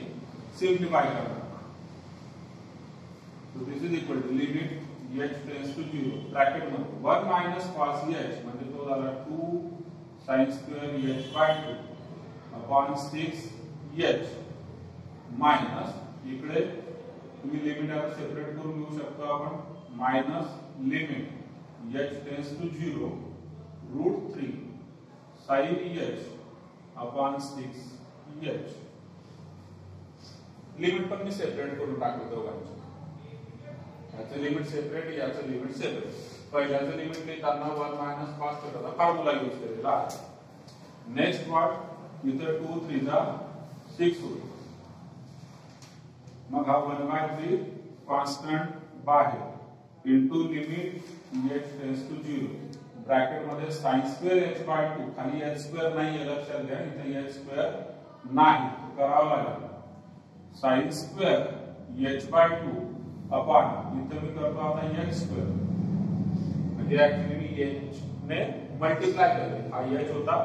सिम्प्लिफाय करणार So this is equal to limit h tends to 0 bracket मध्ये 1 minus cos h म्हणजे तो झाला 2 sin square h by 2 upon 6 h minus इकडे तुम्ही लिमिट आता सेपरेट करून घेऊ शकतो आपण minus limit h tends to 0 root 3 sin h upon 6 h limit पण मी सेपरेट करून टाकलं दोघांची याचं लिमिट सेपरेट याचं लिमिट सेपरेट पहिल्याचं लिमिट लिहिताना वन मायनस पाच थीटाचा फॉर्म्युला यूज़ केलेला नेक्स्ट वाट इथं टू थ्रीचा सिक्स होईल मग हा वन बाय थ्री कॉन्स्टंट बाहेर into limit h tends to zero bracket मध्ये sine square h by two खाली एच स्क्वेअर नाही लक्षात घ्या इथे एच स्क्वेअर नाही, करावं लागेल sine square h by two upon इथे मी करतो आता एच स्क्वेअर म्हणजे ऍक्च्युली मी एच ने मल्टिप्लाय केले हा एच होता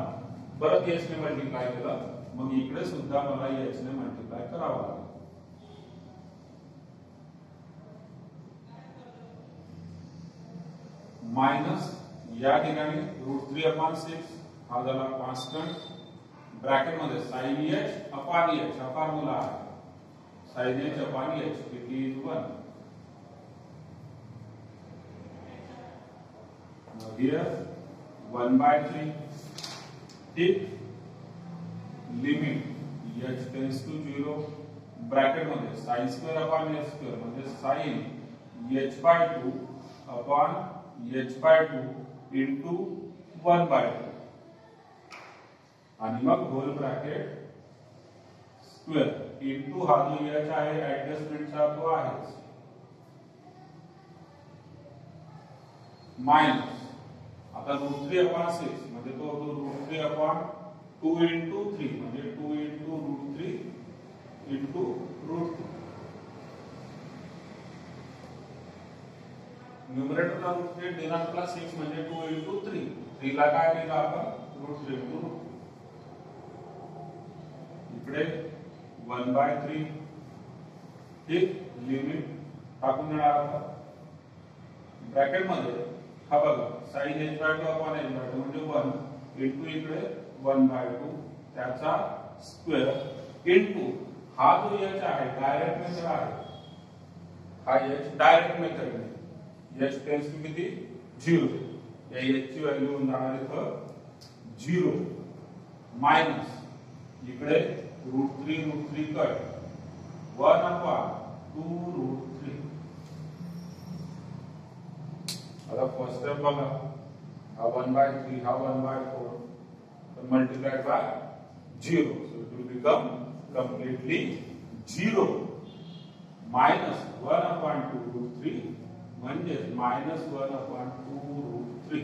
परत एच ने मल्टिप्लाय केलं मग इकडे सुद्धा मला एच ने मल्टिप्लाय करावं लागेल मायनस या ठिकाणी रूट थ्री अपॉन सिक्स हा झाला कॉन्स्टंट ब्रॅकेट मध्ये साइन एच अपॉन एच हा फॉर्म्युला आहे sine h upon h is one here 1 by 3 ठीक limit h tends to 0 bracket मध्ये, sin square upon h square म्हणजे sin h by 2 upon h by 2 into 1 by 2 आणि मग whole bracket square into हा जो h आहे ऍडजस्टमेंटचा तो आहेच मायनस आता रूट थ्री अपॉन सिक्स तो होतो root three upon two into three two into root three into root three न्यूमरेटरला root three डिनॉमिनेटरला सिक्स टू इंटू थ्री थ्रीला काय आपण रूट थ्री इंटू रूट इकडे वन बाय थ्री ठीक limit टाकून देणार आता ब्रॅकेट मध्ये हा, बघा sine h by two upon h by two म्हणजे वन इंटू इकडे वन बाय टू त्याचा स्क्वेअर इंटू हा जो एच आहे डायरेक्ट मेथड आहे. हा h direct method h tends to किती झिरो या एच ची व्हॅल्यू जाणार इथं झिरो मायनस इकडे root three root three cut one upon two root three आता फ़र्स्ट स्टेप बघा हा वन बाय थ्री हा one by four multiplied by 0. So it will become completely 0 minus 1 upon 2 root 3 म्हणजेच minus one upon two root three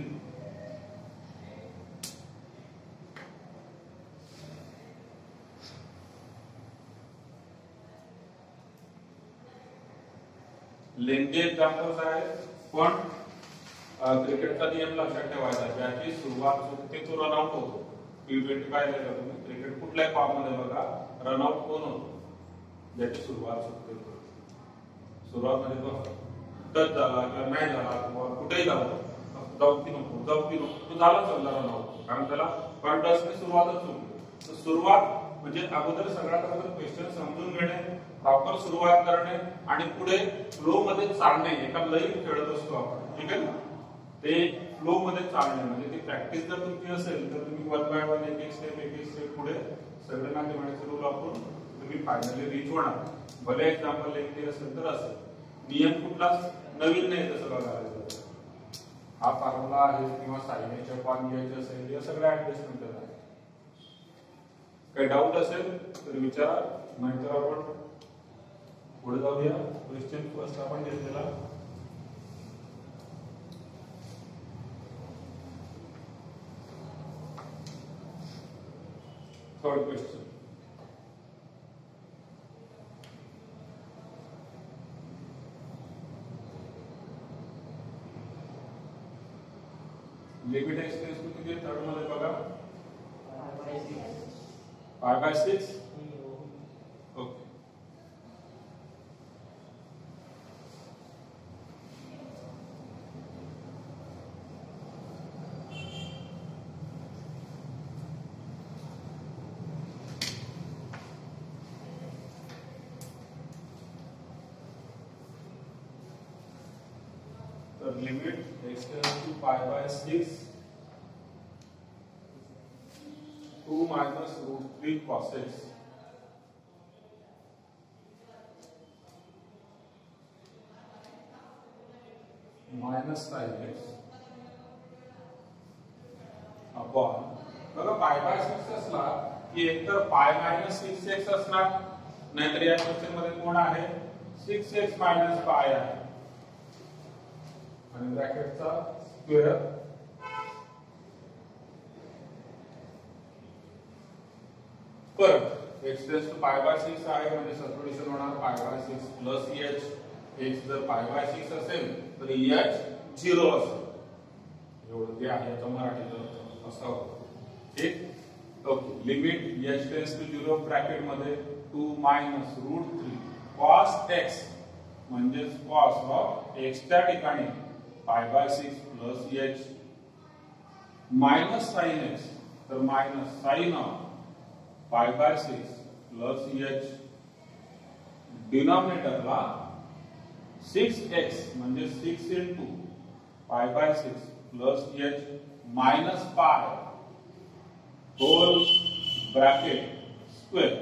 लेंथचे examples आहेत पण क्रिकेटचा नियम लक्षात ठेवायचा ज्याची सुरुवात होते तो रनआउट होतो. टी ट्वेंटी पाहिलं का तुम्ही क्रिकेट कुठल्याही फॉर्ममध्ये बघा रनआउट कोण होतो? ज्याची सुरुवात होते. सुरुवात म्हणजे तो टच झाला किंवा नाही झाला किंवा कुठेही झाला जाऊ की नको जाऊ की नको. तो झाला समजा रनआउट कारण त्याला पण टचने सुरुवातच होती. तर सुरुवात म्हणजे अगोदर सगळ्यात अगोदर क्वेश्चन समजून घेणे प्रॉपर सुरुवात करणे आणि पुढे फ्लो मध्ये चालणे. एका लई खेळत असतो आपण. ठीक आहे ना? ते फ्लो मध्ये चालणे म्हणजे ती प्रॅक्टिस जर तुमची असेल तर तुम्ही वन बाय वन एक एक स्टेप एक एक स्टेप पुढे सगळे मॅथमॅटिक्स रूल वापरून तुम्ही फायनली रीच होणार. भले एक्झाम्पल लेखली असेल तर असेल. नियम कुठलाच नवीन नाही तसं बघायला हा फॉर्म्युला आहे किंवा सायन्याच्या पान घ्यायचे असेल या सगळ्या ऍडजस्टमेंट आहे काही डाऊट असेल तर विचारा. नाहीतर आपण पुढे जाऊया. क्वेश्चन फर्स्ट आपण घेतलेला. Third question limit x tends to किती थर्ड मध्ये बघा pi by six okay The limit extends to pi by 6 2 minus root 3 cos x minus sin x upon बघा पाय बाय सिक्स असला की एकतर पाय मायनस सिक्स एक्स असणार. नाहीतर या क्वेश्चन मध्ये कोण आहे? सिक्स एक्स मायनस पाय आहे. आणि ब्रॅकेटचा स्क्वेअर परत x tends to pi by six आहे म्हणजे सबस्टिट्यूशन होणार pi by six plus h x जर पाय बाय सिक्स असेल तर एच झिरो असेल. एवढं ते आहे याचं मराठीचं. असावं ठीक? Okay limit h tends to zero ब्रॅकेटमध्ये two minus root three cos x म्हणजेच कॉस ऑफ एक्सच्या ठिकाणी pi by six plus h minus sine x तर minus sine of pi by six plus h डिनॉमिनेटरला six x म्हणजे six into pi by six plus h minus pi whole bracket square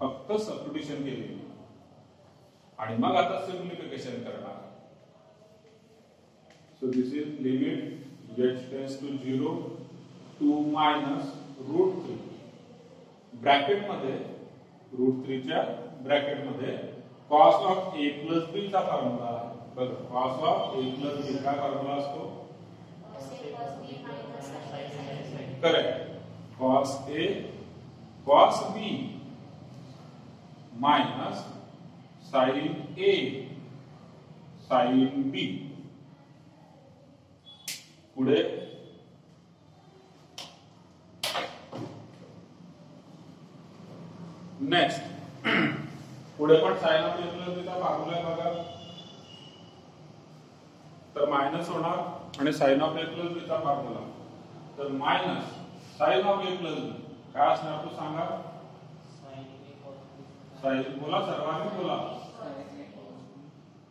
फक्त substitution केली आणि मग आता simplification करणार. So this is limit h tends to 0 to minus root 3. Bracket मध्ये root थ्रीच्या bracket मध्ये cos of A plus B चा formula बघा cos of A plus B काय फॉर्म्युला असतो. Correct cos A cos B minus sine A sine B पुढे. Next पुढे पण साइन ऑफ ए प्लस बीचा फॉर्म्युला बघा. तर मायनस होणार आणि साइन ऑफ ए प्लस बीचा फॉर्म्युला तर minus sine of A plus B काय असणार तू सांगा? साइन बोला सर्वांनी बोला.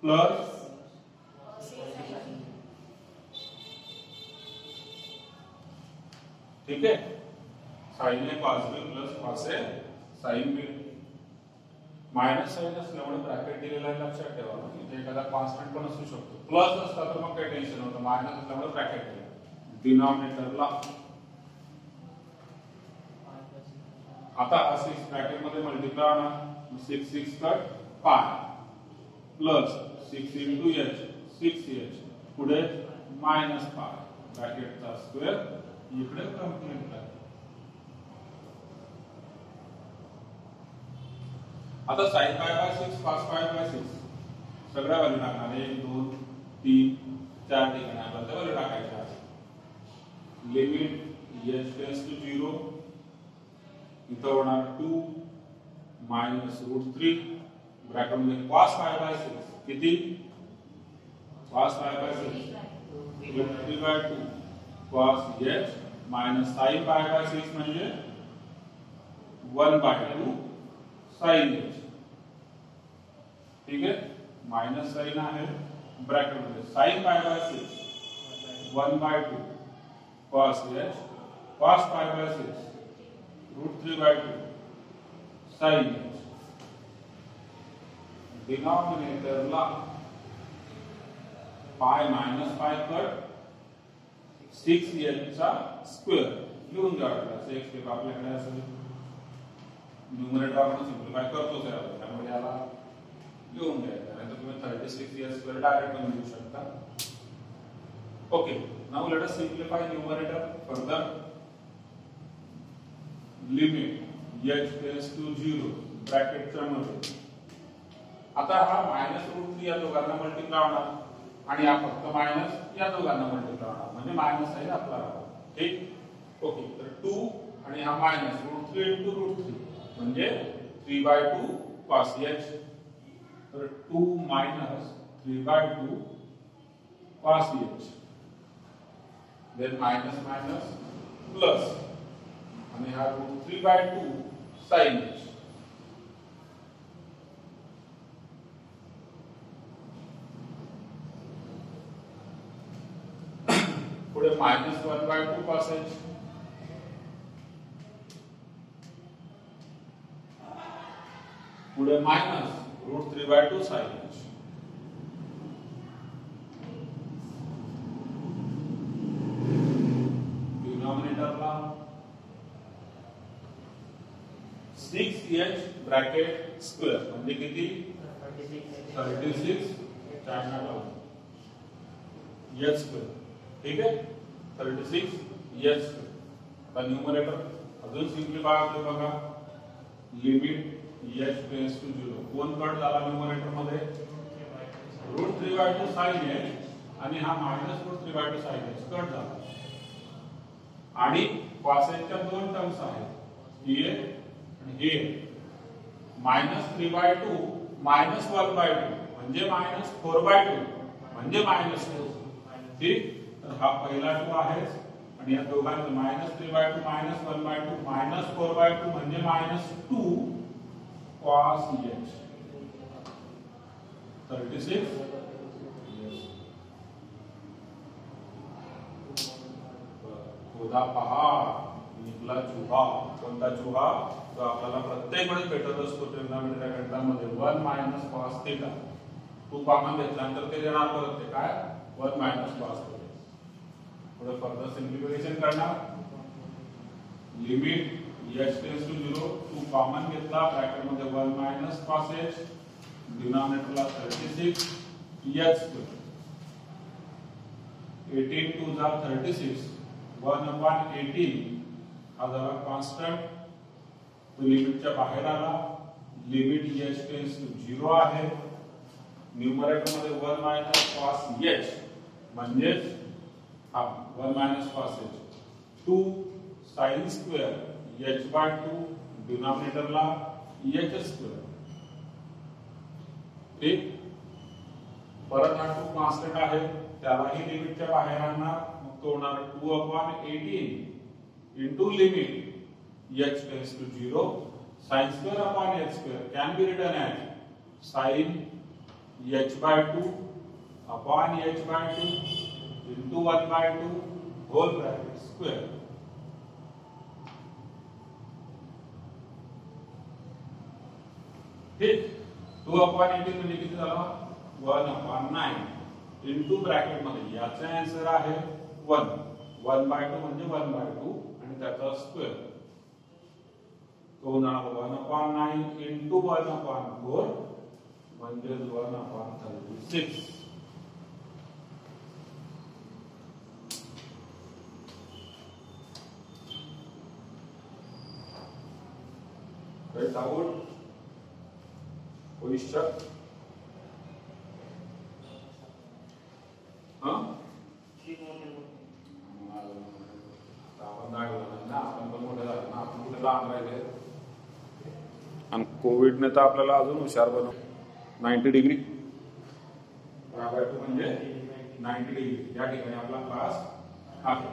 प्लस ठीक है? साइन ए पाच B plus pass A sine B minus sine असल्यामुळे ब्रॅकेट दिलेला आहे लक्षात ठेवा इथे एखादा कॉन्स्टंट पण असू शकतो. प्लस असता तर मग काही टेन्शन होतं मायनस असल्यामुळे ब्रॅकेट दिलं डिनॉमिनेटरला आता हा सिक्स ब्रॅकेटमध्ये मल्टिप्लाय होणार. Six six cut pi plus six into h six h पुढे मायनस पाय ब्रॅकेटचा स्क्वेअर इकडे कंप्लीट आहे आता साइन पाय बाय सिक्स पाच पाय बाय सिक्स। सगळ्या व्हॅल्यू टाकणार एक दोन तीन चार ठिकाणी आपल्याला त्या व्हॅल्यू टाकायच्या limit h tends to zero इथं होणार two minus root three bracket मध्ये कॉस पाय बाय सिक्स किती cos pi by six three by two cos h minus sine pi by six one by two sine h ठीक आहे minus sine आहे. Bracket मध्ये sine pi by six one by two cos h cos pi by six root three by two sine h डिनॉमिनेटरला pi minus pi cut six एचचा square लिहून घ्यावा लागला एक step आपल्याकडे असेल न्यूमरेटर आपण सिम्प्लिफाय करतोच आपण त्यामुळे याला लिहून घ्यायचं नाही तर तुम्ही थर्टी सिक्स इयर्स स्क्वेअर डायरेक्ट पण लिहू शकता. Okay now let us simplify numerator further limit h tends to zero ब्रॅकेटच्या मध्ये. आता हा मायनस रूट थ्री या दोघांना मल्टिप्लाय होणार. आणि हा फक्त मायनस या दोघांना मल्टिप्लाय होणार. म्हणजे मायनस साइन आपला. ठीक? ओके तर 2 आणि हा minus root three into root three म्हणजे three by two cos h तर two minus three by two cos h then plus आणि हा root three by two h minus one by two cos h पुढे minus root three by two six h म्हणजे किती thirty six h square ठीक आहे thirty six S square आता numerator अजून simplify होते बघा. Limit h tends to zero कोण कट झाला न्यूमरेटरमध्ये? Root three by two sine h आणि हा minus root three by two sine h cut झाला आणि कॉसेटच्या दोन टर्म्स आहेत. ही आणि हे minus three by two minus one by two म्हणजे मायनस फोर बाय टू म्हणजे मायनस टू ठीक? तर हा पहिला टू आहेच. आणि या दोघांचं minus three by two minus one by two minus four by two म्हणजे minus two cos thirty six खोदा पहा. निकला चुहा. कोणता चुहा? जो आपल्याला प्रत्येक वेळेस भेटत असतो ट्रिग्नॉमेट्री गणितामध्ये one minus cos theta two common घेतल्यानंतर ते देणार परत ते काय? वन मायनस कॉस पुढे फर्दर सिम्प्लिफिकेशन करणार लिमिट h टेन्स टू 0 तू कॉमन घेतला ब्रॅकेट मध्ये 1 मायनस h डिनॉमिनेटरला 36 h स्क्वेअर 18 टू जा 36 1 अपॉन 18 हा झाला कॉन्स्टंट तो लिमिटच्या बाहेर आला लिमिट h टेन्स टू 0 आहे न्यूमरेटर मध्ये 1 मायनस cos h म्हणजेच हा 1 minus cos h. 2 sin square h by two डिनॉमिनेटरला h square ठीक? परत हा टू कॉन्स्टंट आहे. त्यालाही लिमिटच्या बाहेर आणणार. मग तो होणार two upon eighteen into limit h tends to zero sine square upon h square can be written as sine h by two upon h by two into one by two whole bracket square ठीक two upon eighteen म्हणजे किती झाला one upon nine into bracket मध्ये याचा answer आहे one one by two म्हणजे one by two आणि त्याचा स्क्वेअर तो जाणार one upon nine into one upon four म्हणजेच वन अपॉन थर्टी सिक्स ना आपण कुठे लहान राहिले आणि कोविडने तर आपल्याला अजून हुशार बनव नाईन्टी डिग्री. म्हणजे नाईन्टी डिग्री. या ठिकाणी आपला क्लास आहे.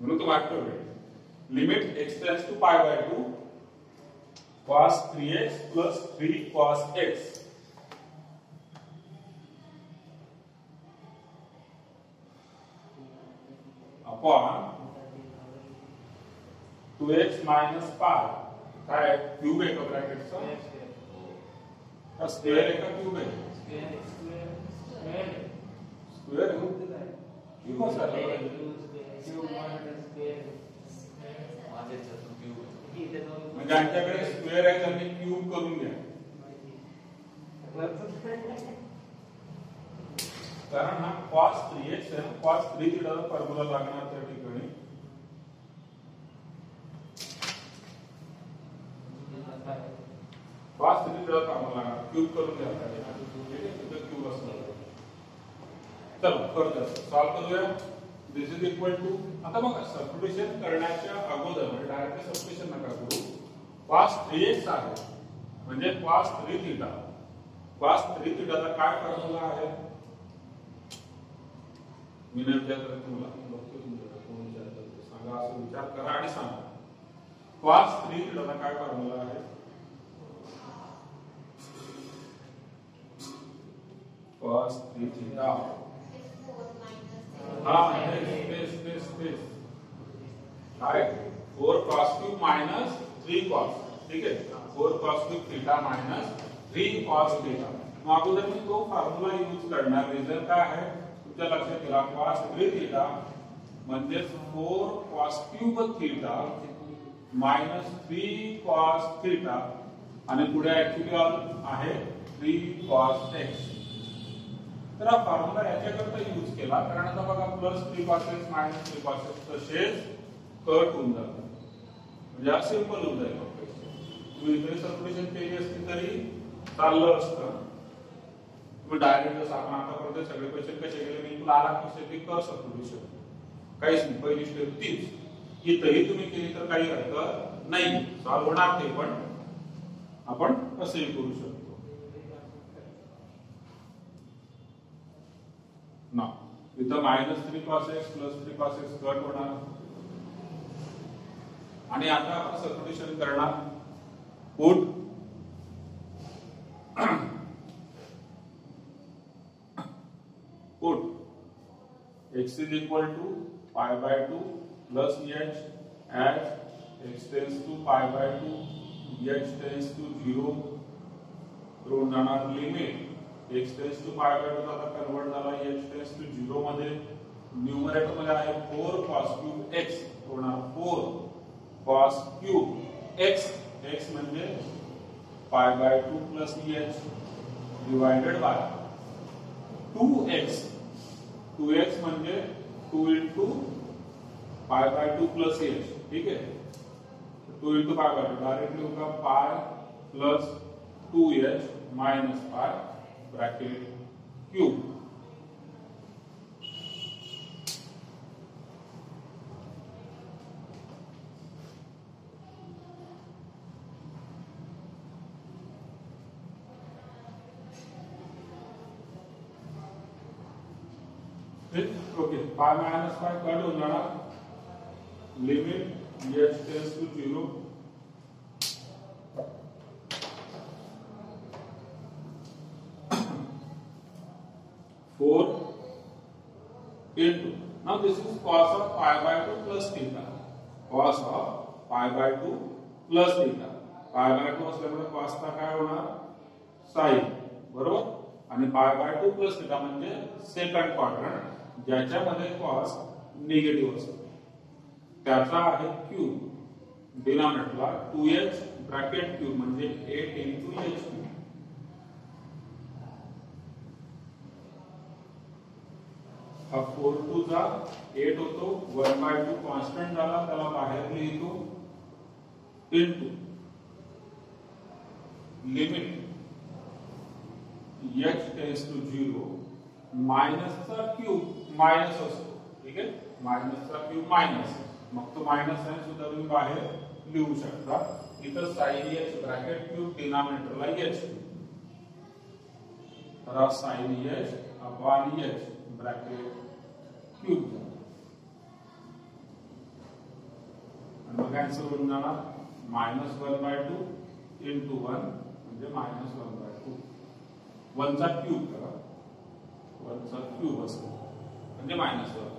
म्हणून तो वाटतो limit x tends to pi by two cos 3x plus 3 cos x. Upon 2x minus pi. काय क्यूब आहे का? ब्रॅकेटचा का स्क्वेअर आहे का क्यूब आहे स्क्वेअर आहे क्यूब म्हणजे आमच्याकडे स्क्वेअर आहे तर मी क्यूब करून घ्या. कारण हा कॉस थ्री एक्स आहे. कॉस थ्री थिटा फॉर्म्युला लागणार त्या ठिकाणी. कॉस थ्री थिटा फॉर्म्युला लागणार. क्यूब करून घ्या ठीक आहे? तिथं क्यूब असणार. चल फर्दर सॉल्व करूया? दिस इज़ इक्वल टू आता बघा सबस्टिट्यूशन करण्याच्या अगोदर डायरेक्ट सबस्टिट्यूशन नका करू. Cos 3x आहे. म्हणजे cos 3 थीटा cos 3 थीटाचा काय फॉर्म्युला आहे? मी नाही विचारत तुम्हाला बघतो तुमच्याकडे, कोण विचारतं ते. सांगा असं विचार करा आणि सांगा. Cos 3 थीटाचा काय फॉर्म्युला आहे? Cos 3 थीटा हा तेच तेच तेच काय four cos cube minus three cos ठीक आहे four cos cube theta minus three cos theta मग अगोदर मी तो फॉर्म्युला यूज़ करणार रिझल्ट काय आहे तुमच्या लक्षात येईल कॉस थ्री थीटा म्हणजे four cos cube theta minus three cos theta आणि पुढे ऍक्च्युली आहे थ्री कॉस एक्स तर हा फॉर्म्युला याच्याकरता यूज केला. कारण आता बघा plus three cos x minus three cos x तसेच कट होऊन जातात. म्हणजे हा सिंपल होऊन जाईल तुम्ही इकडे सर्क्युलेशन केली असती तरी चाललं असतं. तुम्ही डायरेक्ट जसं आपण आतापर्यंत सगळे क्वेश्चन कसे केले मी तुला आला क्वेश्चन ते कर सर्क्युलेशन काहीच नाही. पहिली स्टेप तीच. इथंही तुम्ही केली तर काही हरकत नाही. सॉल्व्ह होणार ते पण आपण असंही करू शकतो. ना इथं minus three cos x plus three cos x cut होणार. आणि आता आपण सबस्टिट्यूशन करणार. Put put x is equal to pi by 2 plus h as x tends to pi by 2 h tends to 0 कडून जाणार limit x tends to five hundred आता convert झाला. X tends to zero मध्ये न्यूमरेटर मध्ये आहे four cos cube x होणार four cos cube x x म्हणजे pi by two plus e h by two x two x म्हणजे two into pi by two plus e h ठीक है two into pi by two directly होता pi plus two h minus pi cube ठीक okay minus pi cut होऊन जाणार limit h tends to zero into, now this is cos of pi by 2 plus theta. Cos of pi by 2 plus theta. Pi by 2 असल्यामुळे cos चा काय होणार? Sin बरोबर? आणि pi by 2 plus theta म्हणजे second quadrant ज्याच्यामध्ये cos negative असतो. त्याचा आहे क्यूब डिनॉमिनेटरला टू एच ब्रॅकेट क्यूब म्हणजे एट इंटू एच हा फोर टू चा एट होतो वन बाय टू कॉन्स्टंट झाला त्याला बाहेर लिहितो into limit h tends to zero मायनसचा cube minus असतो, ठीक आहे मायनसचा क्यूब मायनस मग तो मायनस साइन सुद्धा तुम्ही बाहेर लिहू शकता. इथं साइन एच ब्रॅकेट क्यूब डिनॉमिनेटरला एच तर sine h upon h bracket cube आणि मग कॅन्सल होऊन जाणार minus one by two into one म्हणजे मायनस वन बाय टू वनचा क्यूब करा वनचा क्यूब असतो म्हणजे minus one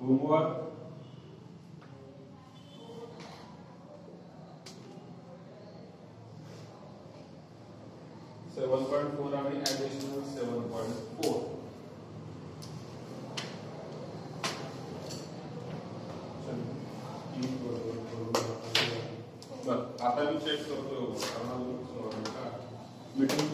homework seven point four आणि ऍडिशनल सेवन पॉइंट फोर आता मी चेक करतोय कारण मीटिंग